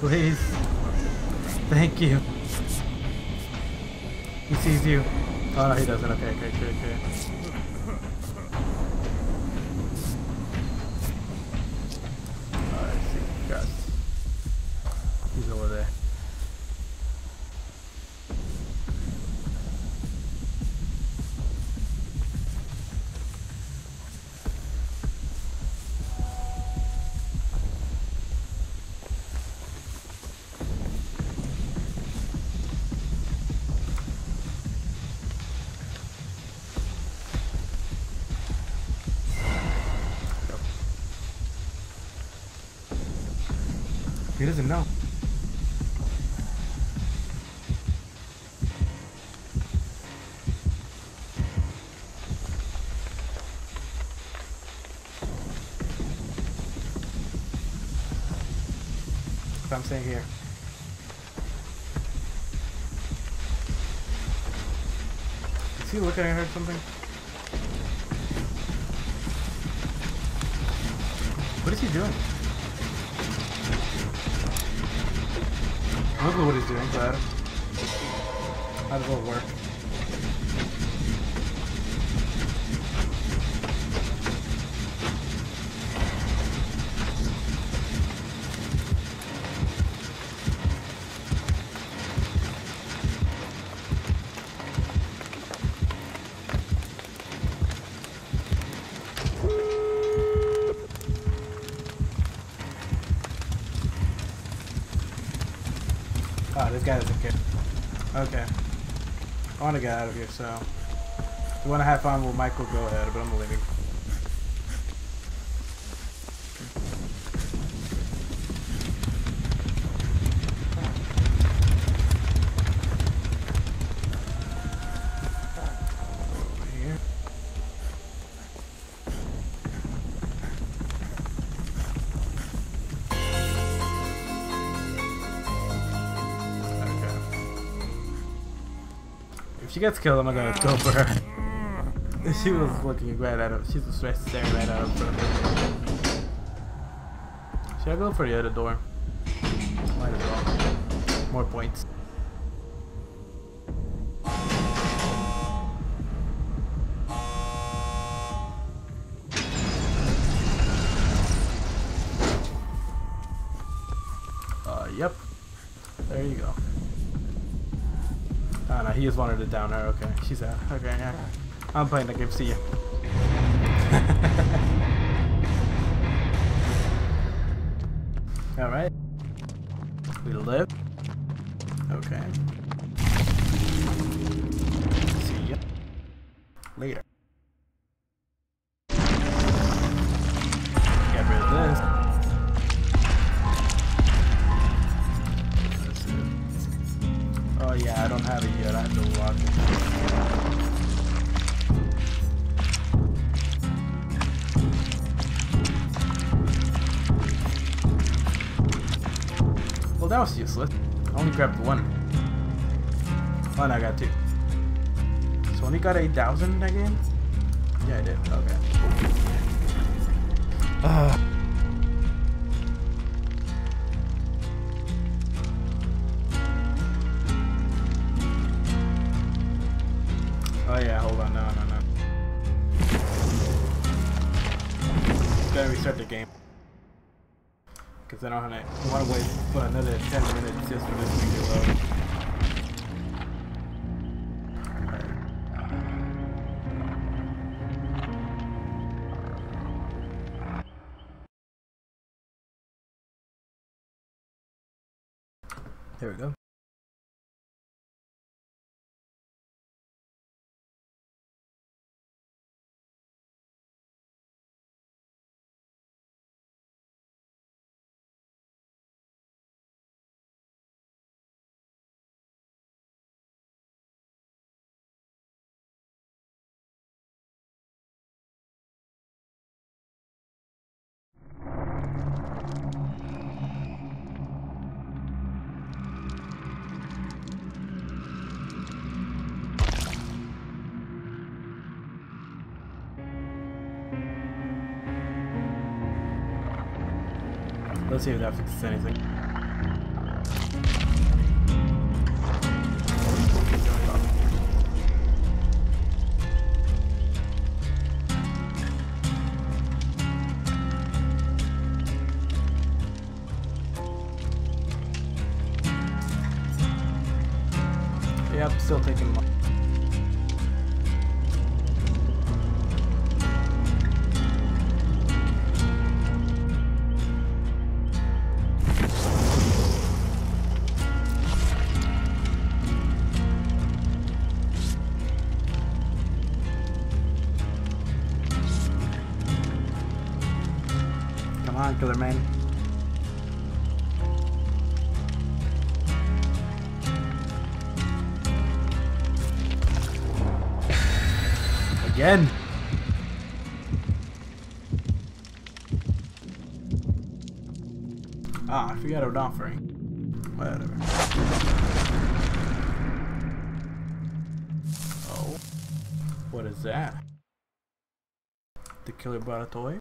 Please. Thank you. He sees you. Oh no, he doesn't. Okay, okay, okay, okay. Staying here. Is he looking at her out of here, so... If you want to have fun with Michael, go ahead, but I'm going leaving. Over she gets killed, I'm gonna go for her. she was looking right at him. She was right staring right at. So. Should I go for the other door? Might as well. More points. Wanted it down there. Okay, she's out. Okay, yeah. I'm playing the game. See ya. Alright. We live. Okay. Was useless. I only grabbed one. Oh, I got two. So only got 8,000 in that game? Yeah, I did. Okay. Uh. Oh yeah, hold on, no, no, no. Gotta restart the game. Because I don't want to wait for another 10 minutes just for this thing to load. There we go. Let's see if that fixes anything. The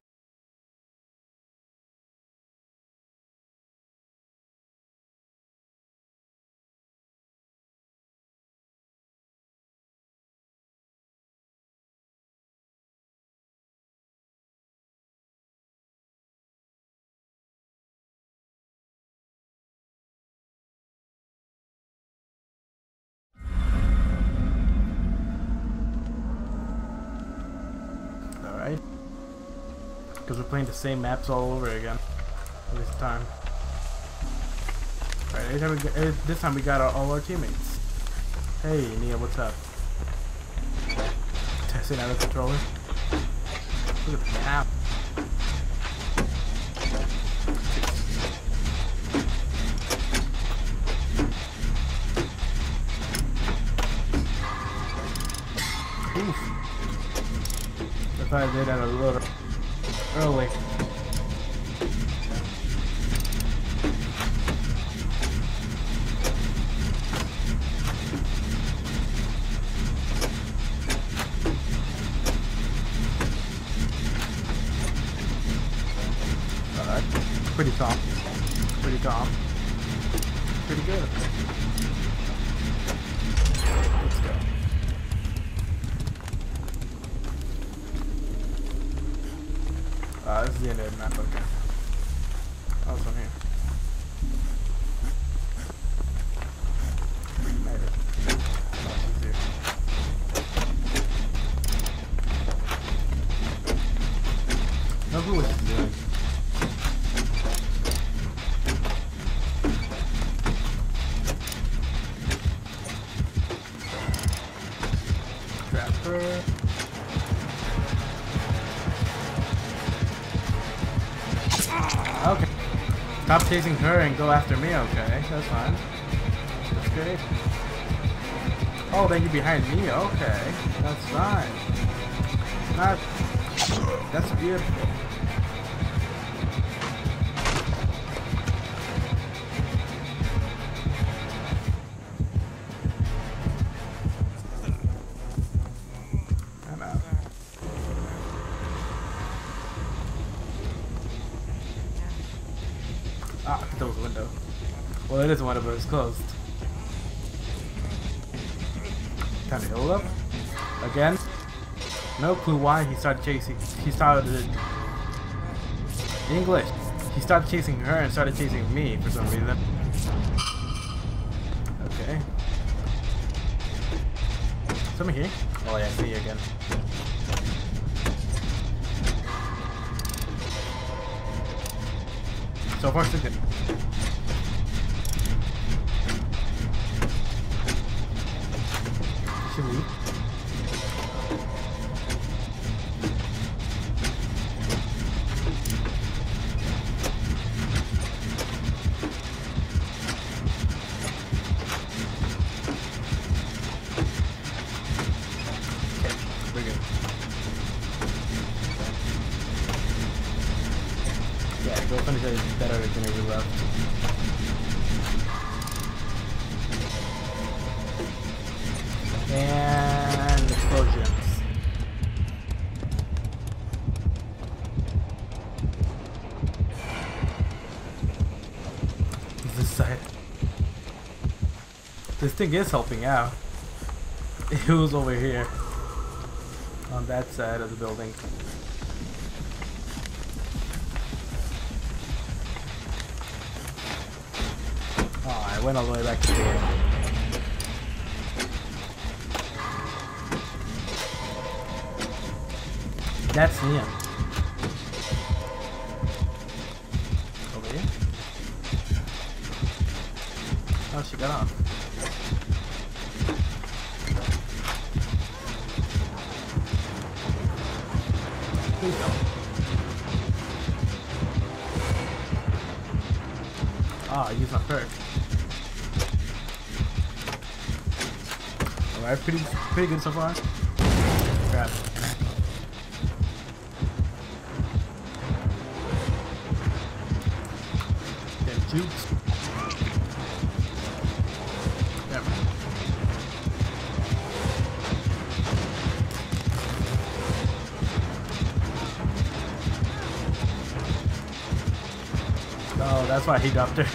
playing the same maps all over again. This time. Alright, this time we, got, this time we got our, all our teammates. Hey, Nea, what's up? Testing out the controller. Look at the map. Oof. I thought I did little early. Alright. Pretty calm. Pretty calm. Stop chasing her and go after me, okay? That's fine. That's great. Oh, then you're behind me, okay. That's fine. That's beautiful. Well, it is window, but it's closed. Time to heal up. Again. No clue why he started chasing. He started English. He started chasing her and started chasing me for some reason. Okay. Someone here? Oh yeah, I see you again. So far, so good. Thing is helping out. It was over here. On that side of the building. Oh, I went all the way back to here. That's Liam. pretty good so far. Crap. Get jukes. Oh, that's why he dumped her.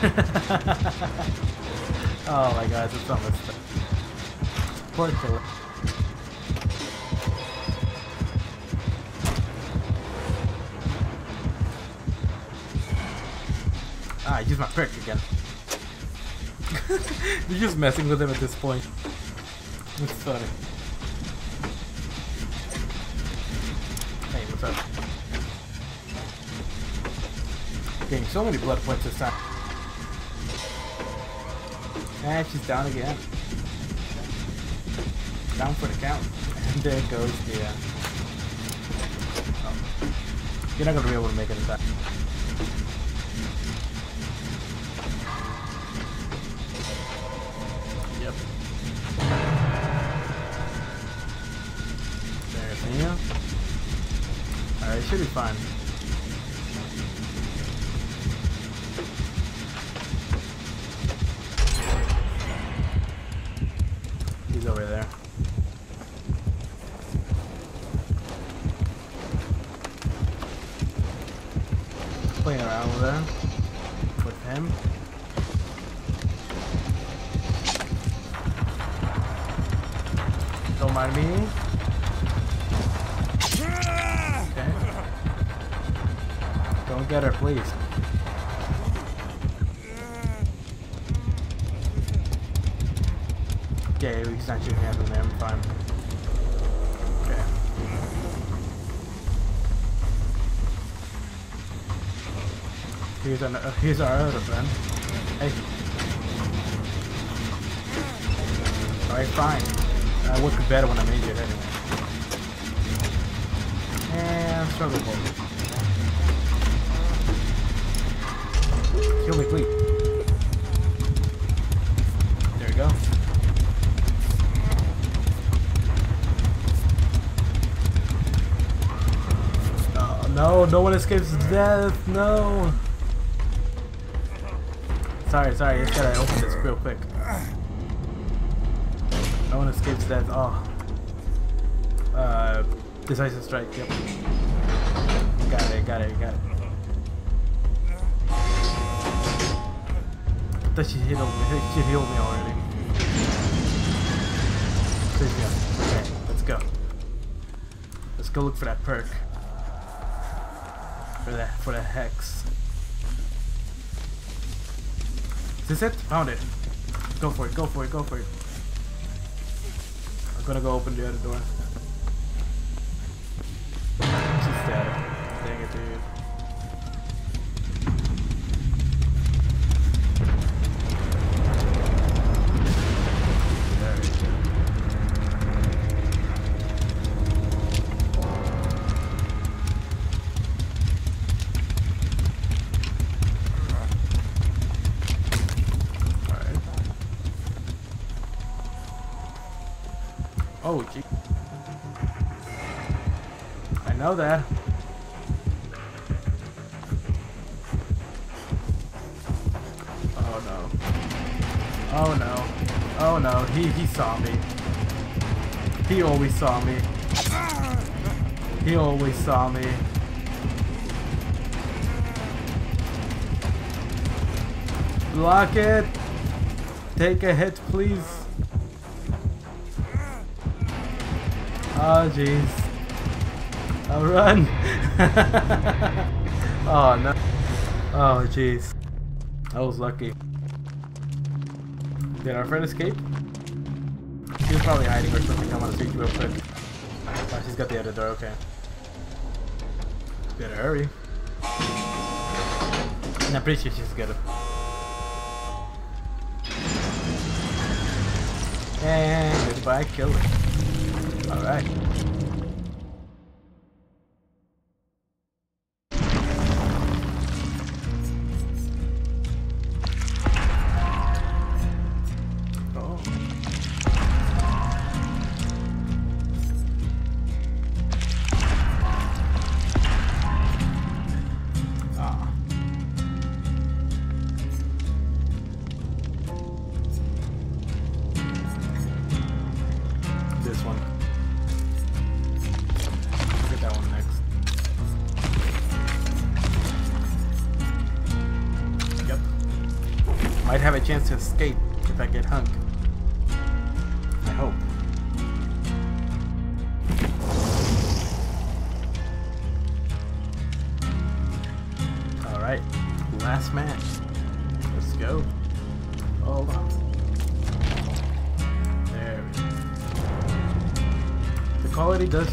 oh my God, it's so much stuff. Poor Used my perk again. You're just messing with him at this point. It's funny. Hey, what's up? Getting so many blood points this time. And she's down again. Down for the count. And there goes the... Uh... Oh. You're not going to be able to make it in time. Here's, uh, our other friend. Hey. Alright, fine. I work better when I'm injured anyway. And struggle ball. Kill me, please. There we go. Oh, no, no one escapes death. No. Sorry, sorry. Just gotta open this real quick. No one escapes death. Oh. Uh, decisive strike. Yep. Got it. Got it. Got it. I thought she hit me. She healed me already. So yeah. Okay, let's go. Let's go look for that perk. For that for that hex. Is this it? Found it. Go for it, go for it, go for it. I'm gonna go open the other door. Know that. Oh no. Oh no. Oh no. He he saw me. He always saw me. He always saw me. Block it. Take a hit, please. Oh, jeez. I'll run. oh, no. Oh, jeez. I was lucky. Did our friend escape? She was probably hiding or something. I want to see real quick. Oh, she's got the other door. Okay. Better hurry. And I'm pretty sure she's good. And goodbye, killer. Alright.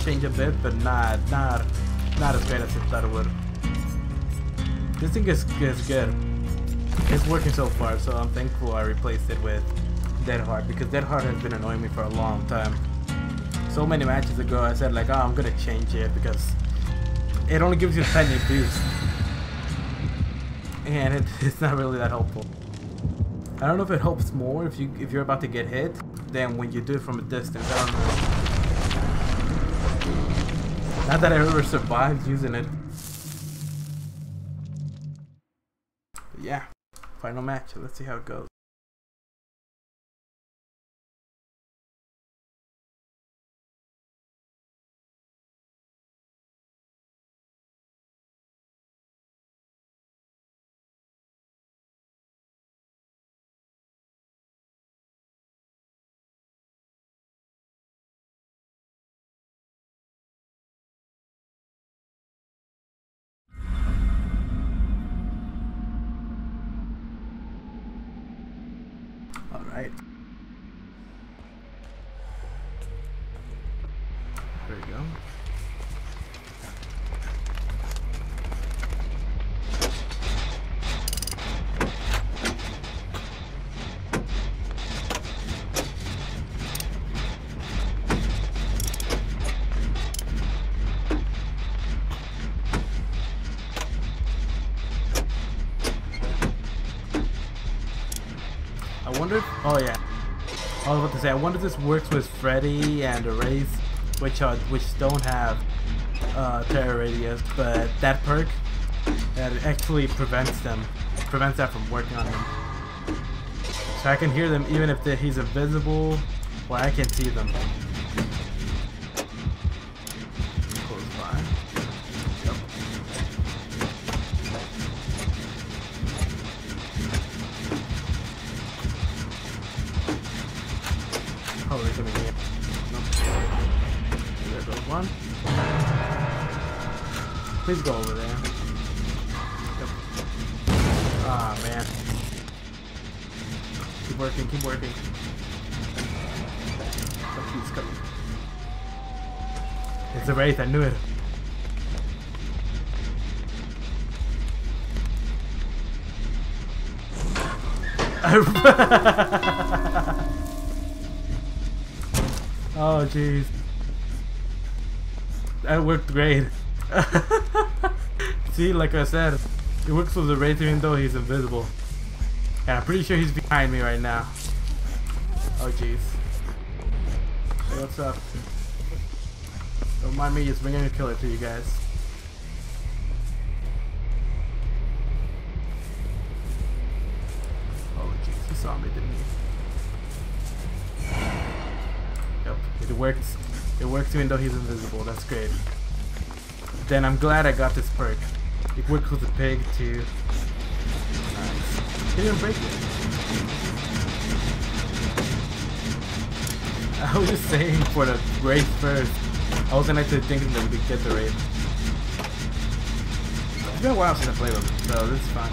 Change a bit, but not not not as great as I thought it would. This thing is, is good. It's working so far, so I'm thankful I replaced it with Dead Hard because Dead Hard has been annoying me for a long time. So many matches ago, I said like, oh, I'm gonna change it because it only gives you a tiny boost, and it, it's not really that helpful. I don't know if it helps more if you if you're about to get hit than when you do it from a distance. I don't know. Not that I ever survived using it. But yeah, final match. Let's see how it goes. Alright. Oh yeah. I was about to say, I wonder if this works with Freddy and Erase, which are, which don't have uh, terror radius, but that perk, that actually prevents them, prevents that from working on them. So I can hear them even if he's invisible, or I can see them. Please go over there. Yep. Ah man. Keep working, keep working. Oh, he's coming. It's a wraith, I knew it. oh jeez. That worked great. See, like I said, it works with the Wraith even though he's invisible. And I'm pretty sure he's behind me right now. Oh jeez. Hey, what's up? Don't mind me just bringing a killer to you guys. Oh jeez, he saw me, didn't he? Yep, it works. It works even though he's invisible. That's great. Then I'm glad I got this perk. It works with the pig too. Nice. Didn't break it. I was just saying for the wraith first. I wasn't actually thinking that we could get the wraith. It's been a while since I played them, so this is fine.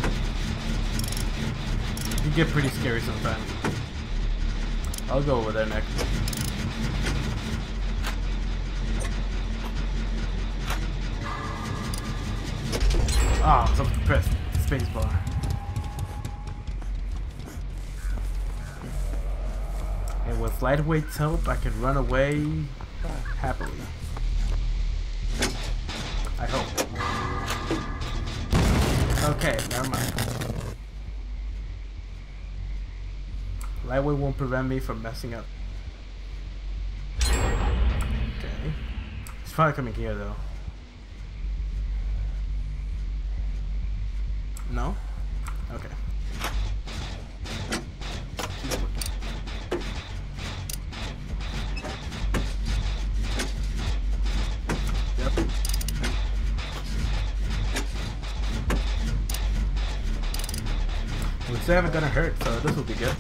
You get pretty scary sometimes. I'll go over there next. Ah, oh, so press spacebar. And with lightweight help, I can run away happily. I hope. Okay, never mind. Lightweight won't prevent me from messing up. Okay. He's probably coming here though. No? Okay. Yep. With Still haven't gotten hurt, so this will be good.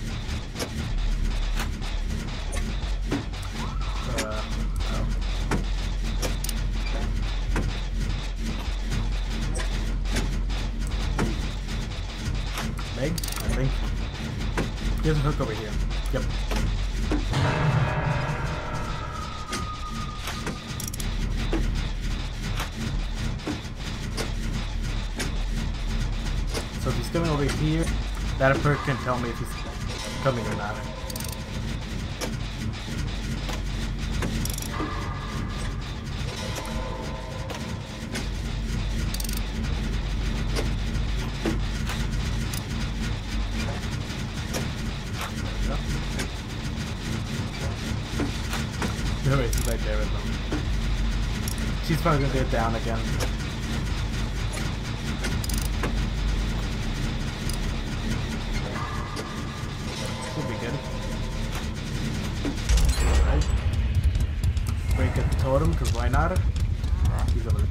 There's a hook over here. Yep. So if he's coming over here, that perk can tell me if he's coming or not. Probably down again. Should be good. Alright. Break a totem, because why not? He's over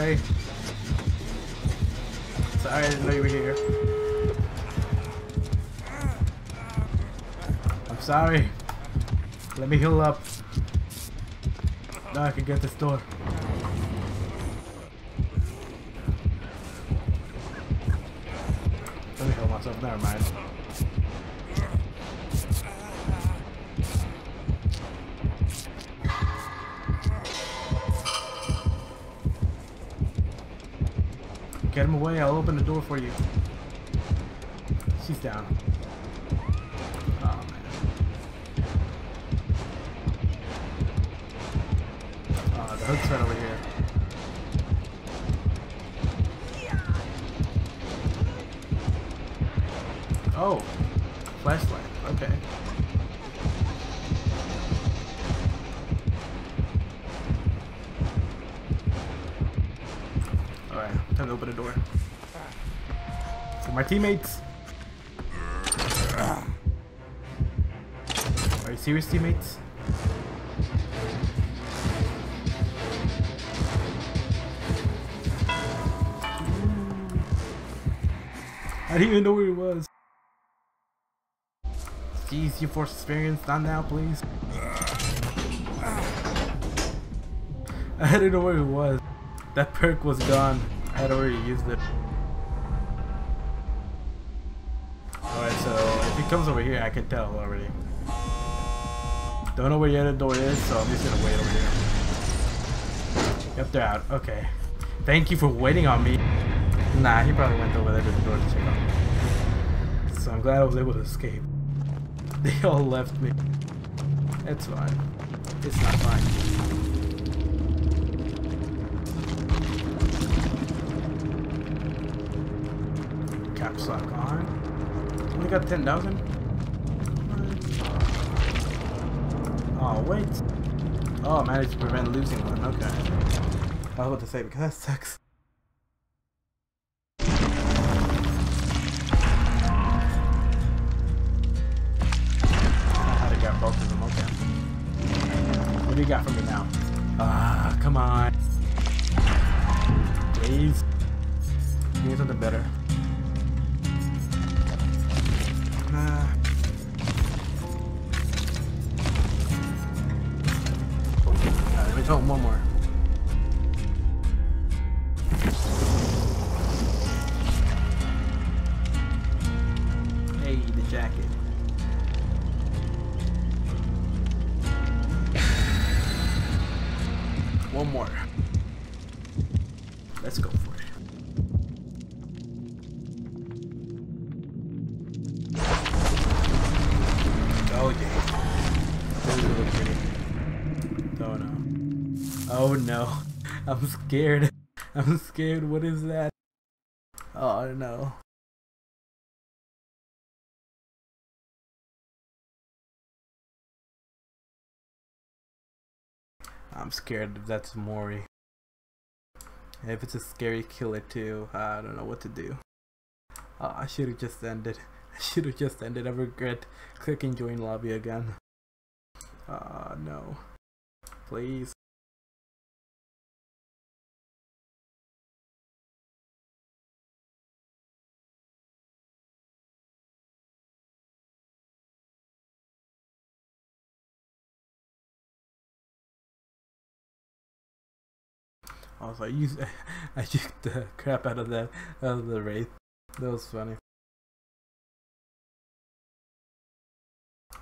Sorry. Sorry, I didn't know you were here. I'm sorry. Let me heal up. Now I can get this door. For you. Teammates. Are you serious, teammates? I didn't even know where he was. Jeez, you force experience, not now, please. I didn't know where he was. That perk was gone. I had already used it. Comes over here, I can tell already. Don't know where the other door is, so I'm just gonna wait over here. Yep, they're out. Okay. Thank you for waiting on me. Nah, he probably went over there to the door to check on me. So I'm glad I was able to escape. They all left me. It's fine. It's not fine. Got 10,000? Oh, wait. Oh, managed to prevent losing one. Okay. I was about to say, because that sucks. Scared. I'm scared. What is that? Oh no. I'm scared if that's Mori. If it's a scary killer too, I don't know what to do. Oh, I should have just ended. I should have just ended. I regret clicking join lobby again. Ah, uh, no. Please. Was like, you, I used the crap out of that, out of the wraith. That was funny.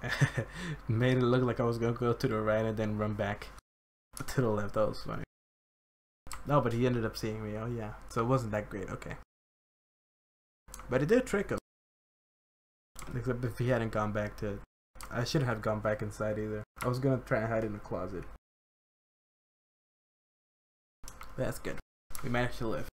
Made it look like I was gonna go to the right and then run back to the left. That was funny. No, but he ended up seeing me. Oh yeah, so it wasn't that great. Okay, but it did trick him. Except if he hadn't gone back to, I shouldn't have gone back inside either. I was gonna try and hide in the closet. That's good. We managed to live.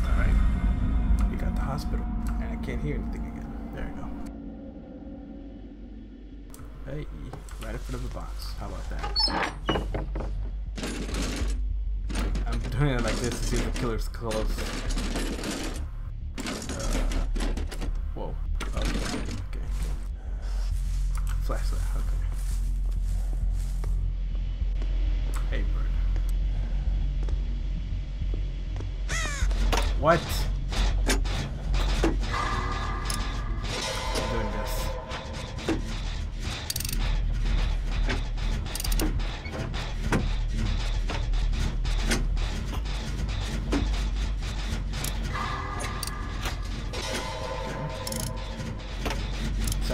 Alright. We got the hospital. And I can't hear anything again. There we go. Hey, right in front of the box. How about that? I'm doing it like this to see if the killer's close. Flashlight. Okay. Hey, bird. What?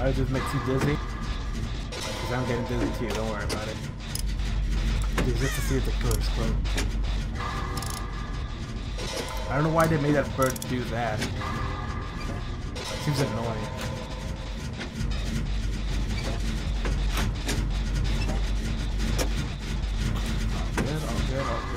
Sorry, this makes you dizzy. Because I'm getting dizzy too, don't worry about it. Just to see if the killer's close. I don't know why they made that bird do that. Seems annoying. All good, all good, all good.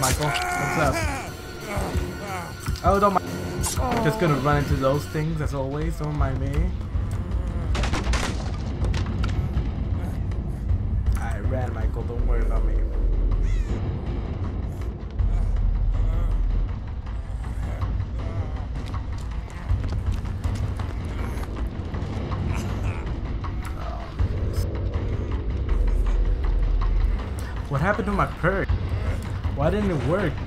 Michael. What's up? Oh, don't mind. Just gonna run into those things as always. Don't mind me. Didn't work?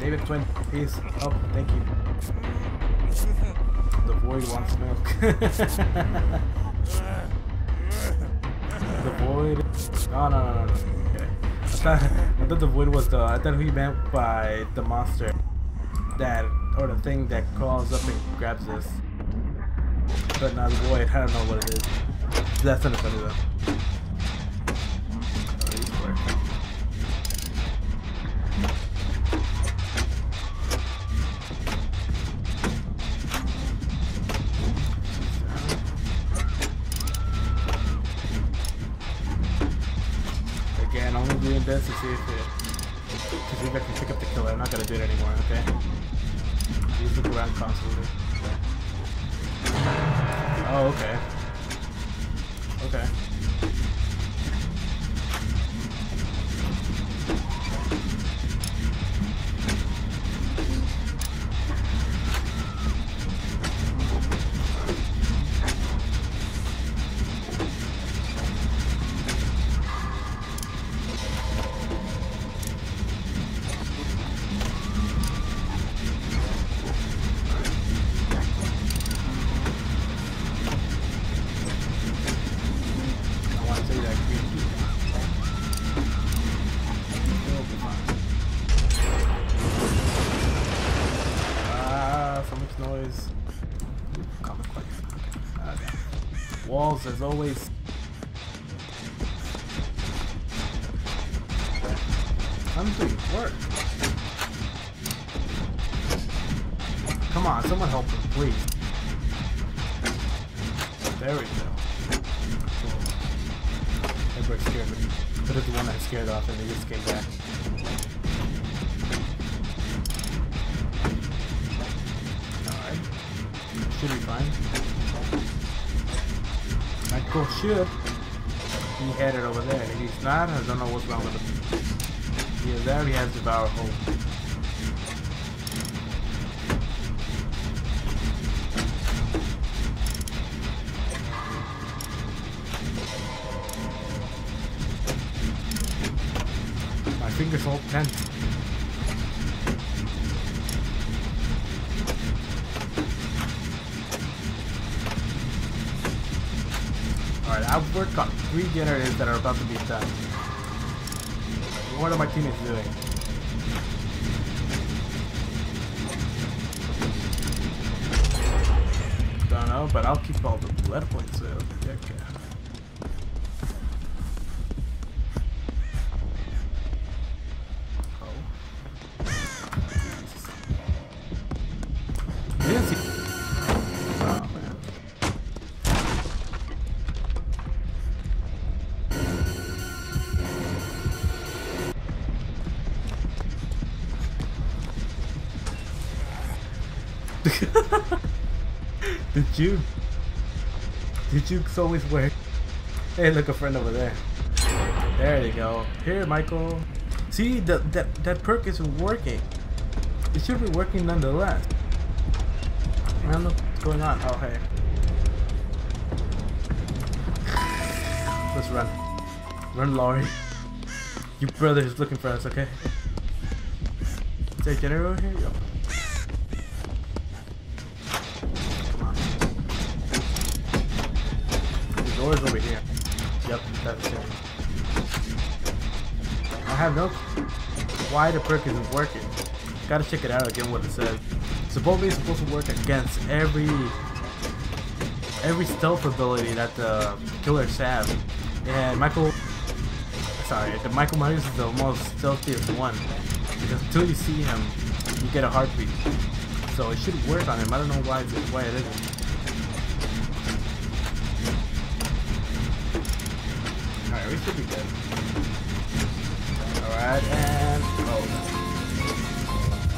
David Twin, peace. Oh, thank you. The void wants milk. the void. No no no no. Okay. I thought, I thought the void was the. I thought he meant by the monster that or the thing that crawls up and grabs us. But not the void. I don't know what it is. That's not funny though. As always. Should be headed over there. If he's not, I don't know what's wrong with him. He is there, he has Devour Hope. My teammates doing? Did you? Did you always work? Hey, look, a friend over there. There you go. Here, Michael. See, the, that that perk isn't working. It should be working nonetheless. I don't know what's going on. Oh, hey. Let's run. Run, Laurie. Your brother is looking for us, okay? Is there a here? Come on. The door's over here. Yep, that's it. I have no why the perk isn't working. Gotta check it out again what it says. Supposedly it's supposed to work against every every stealth ability that the killers have. And Michael sorry, the Michael Myers is the most stealthiest one. Because until you see him, you get a heartbeat. So it should work on him. I don't know why it's, why it isn't. Alright, we should be good. Alright, and.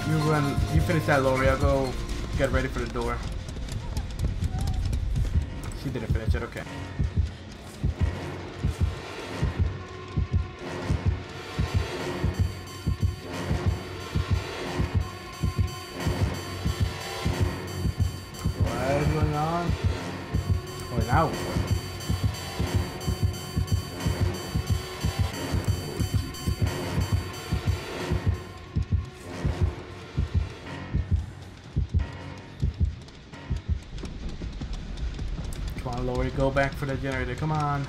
You run you finish that Laurie, I'll go get ready for the door. She didn't finish it, okay. What is going on? Oh, now go back for the generator. Come on.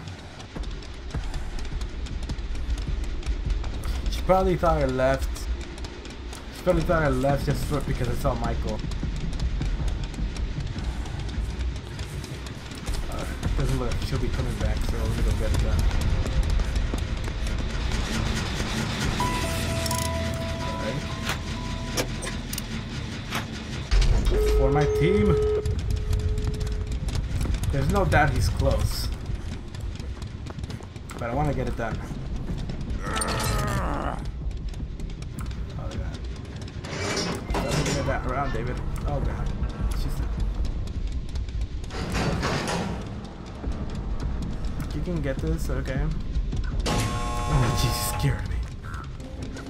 She probably thought I left. She probably thought I left just for because I saw Michael. Uh, doesn't look like she'll be coming back, so we're gonna go get it done. Alright. For my team. There's no doubt he's close. But I want to get it done. Oh, God. Doesn't get that around, David. Oh, God. She's... You can get this, okay. Oh, Jesus, scared me.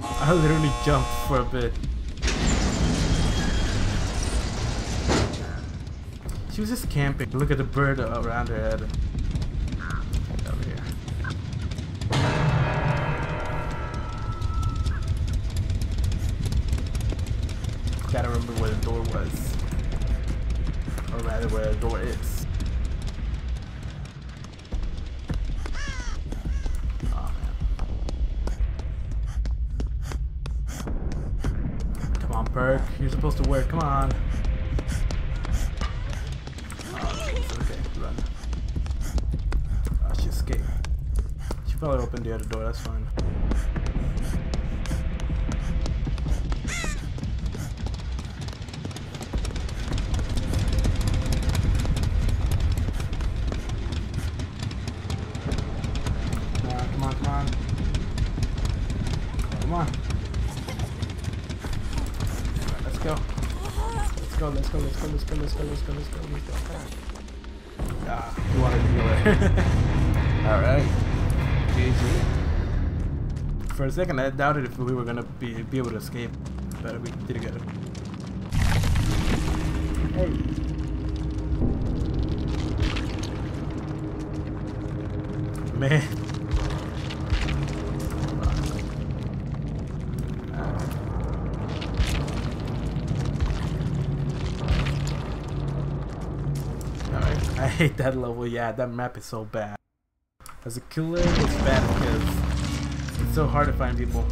I literally jumped for a bit. She was just camping. Look at the bird around her head. Over here. Gotta remember where the door was. Or rather, where the door is. Oh, man. Come on, Perk. You're supposed to work. Come on. The other door, that's fine. Come on, come on, come on. let's go. Let's go, let's go, let's go, let's go, let's go, let's go, let's go, let's go. Ah, you wanted to heal. Alright. GG. For a second, I doubted if we were gonna be be able to escape, but we did get it. Hey. Man. I hate that level, yeah, that map is so bad. As a killer, it's bad because it's so hard to find people.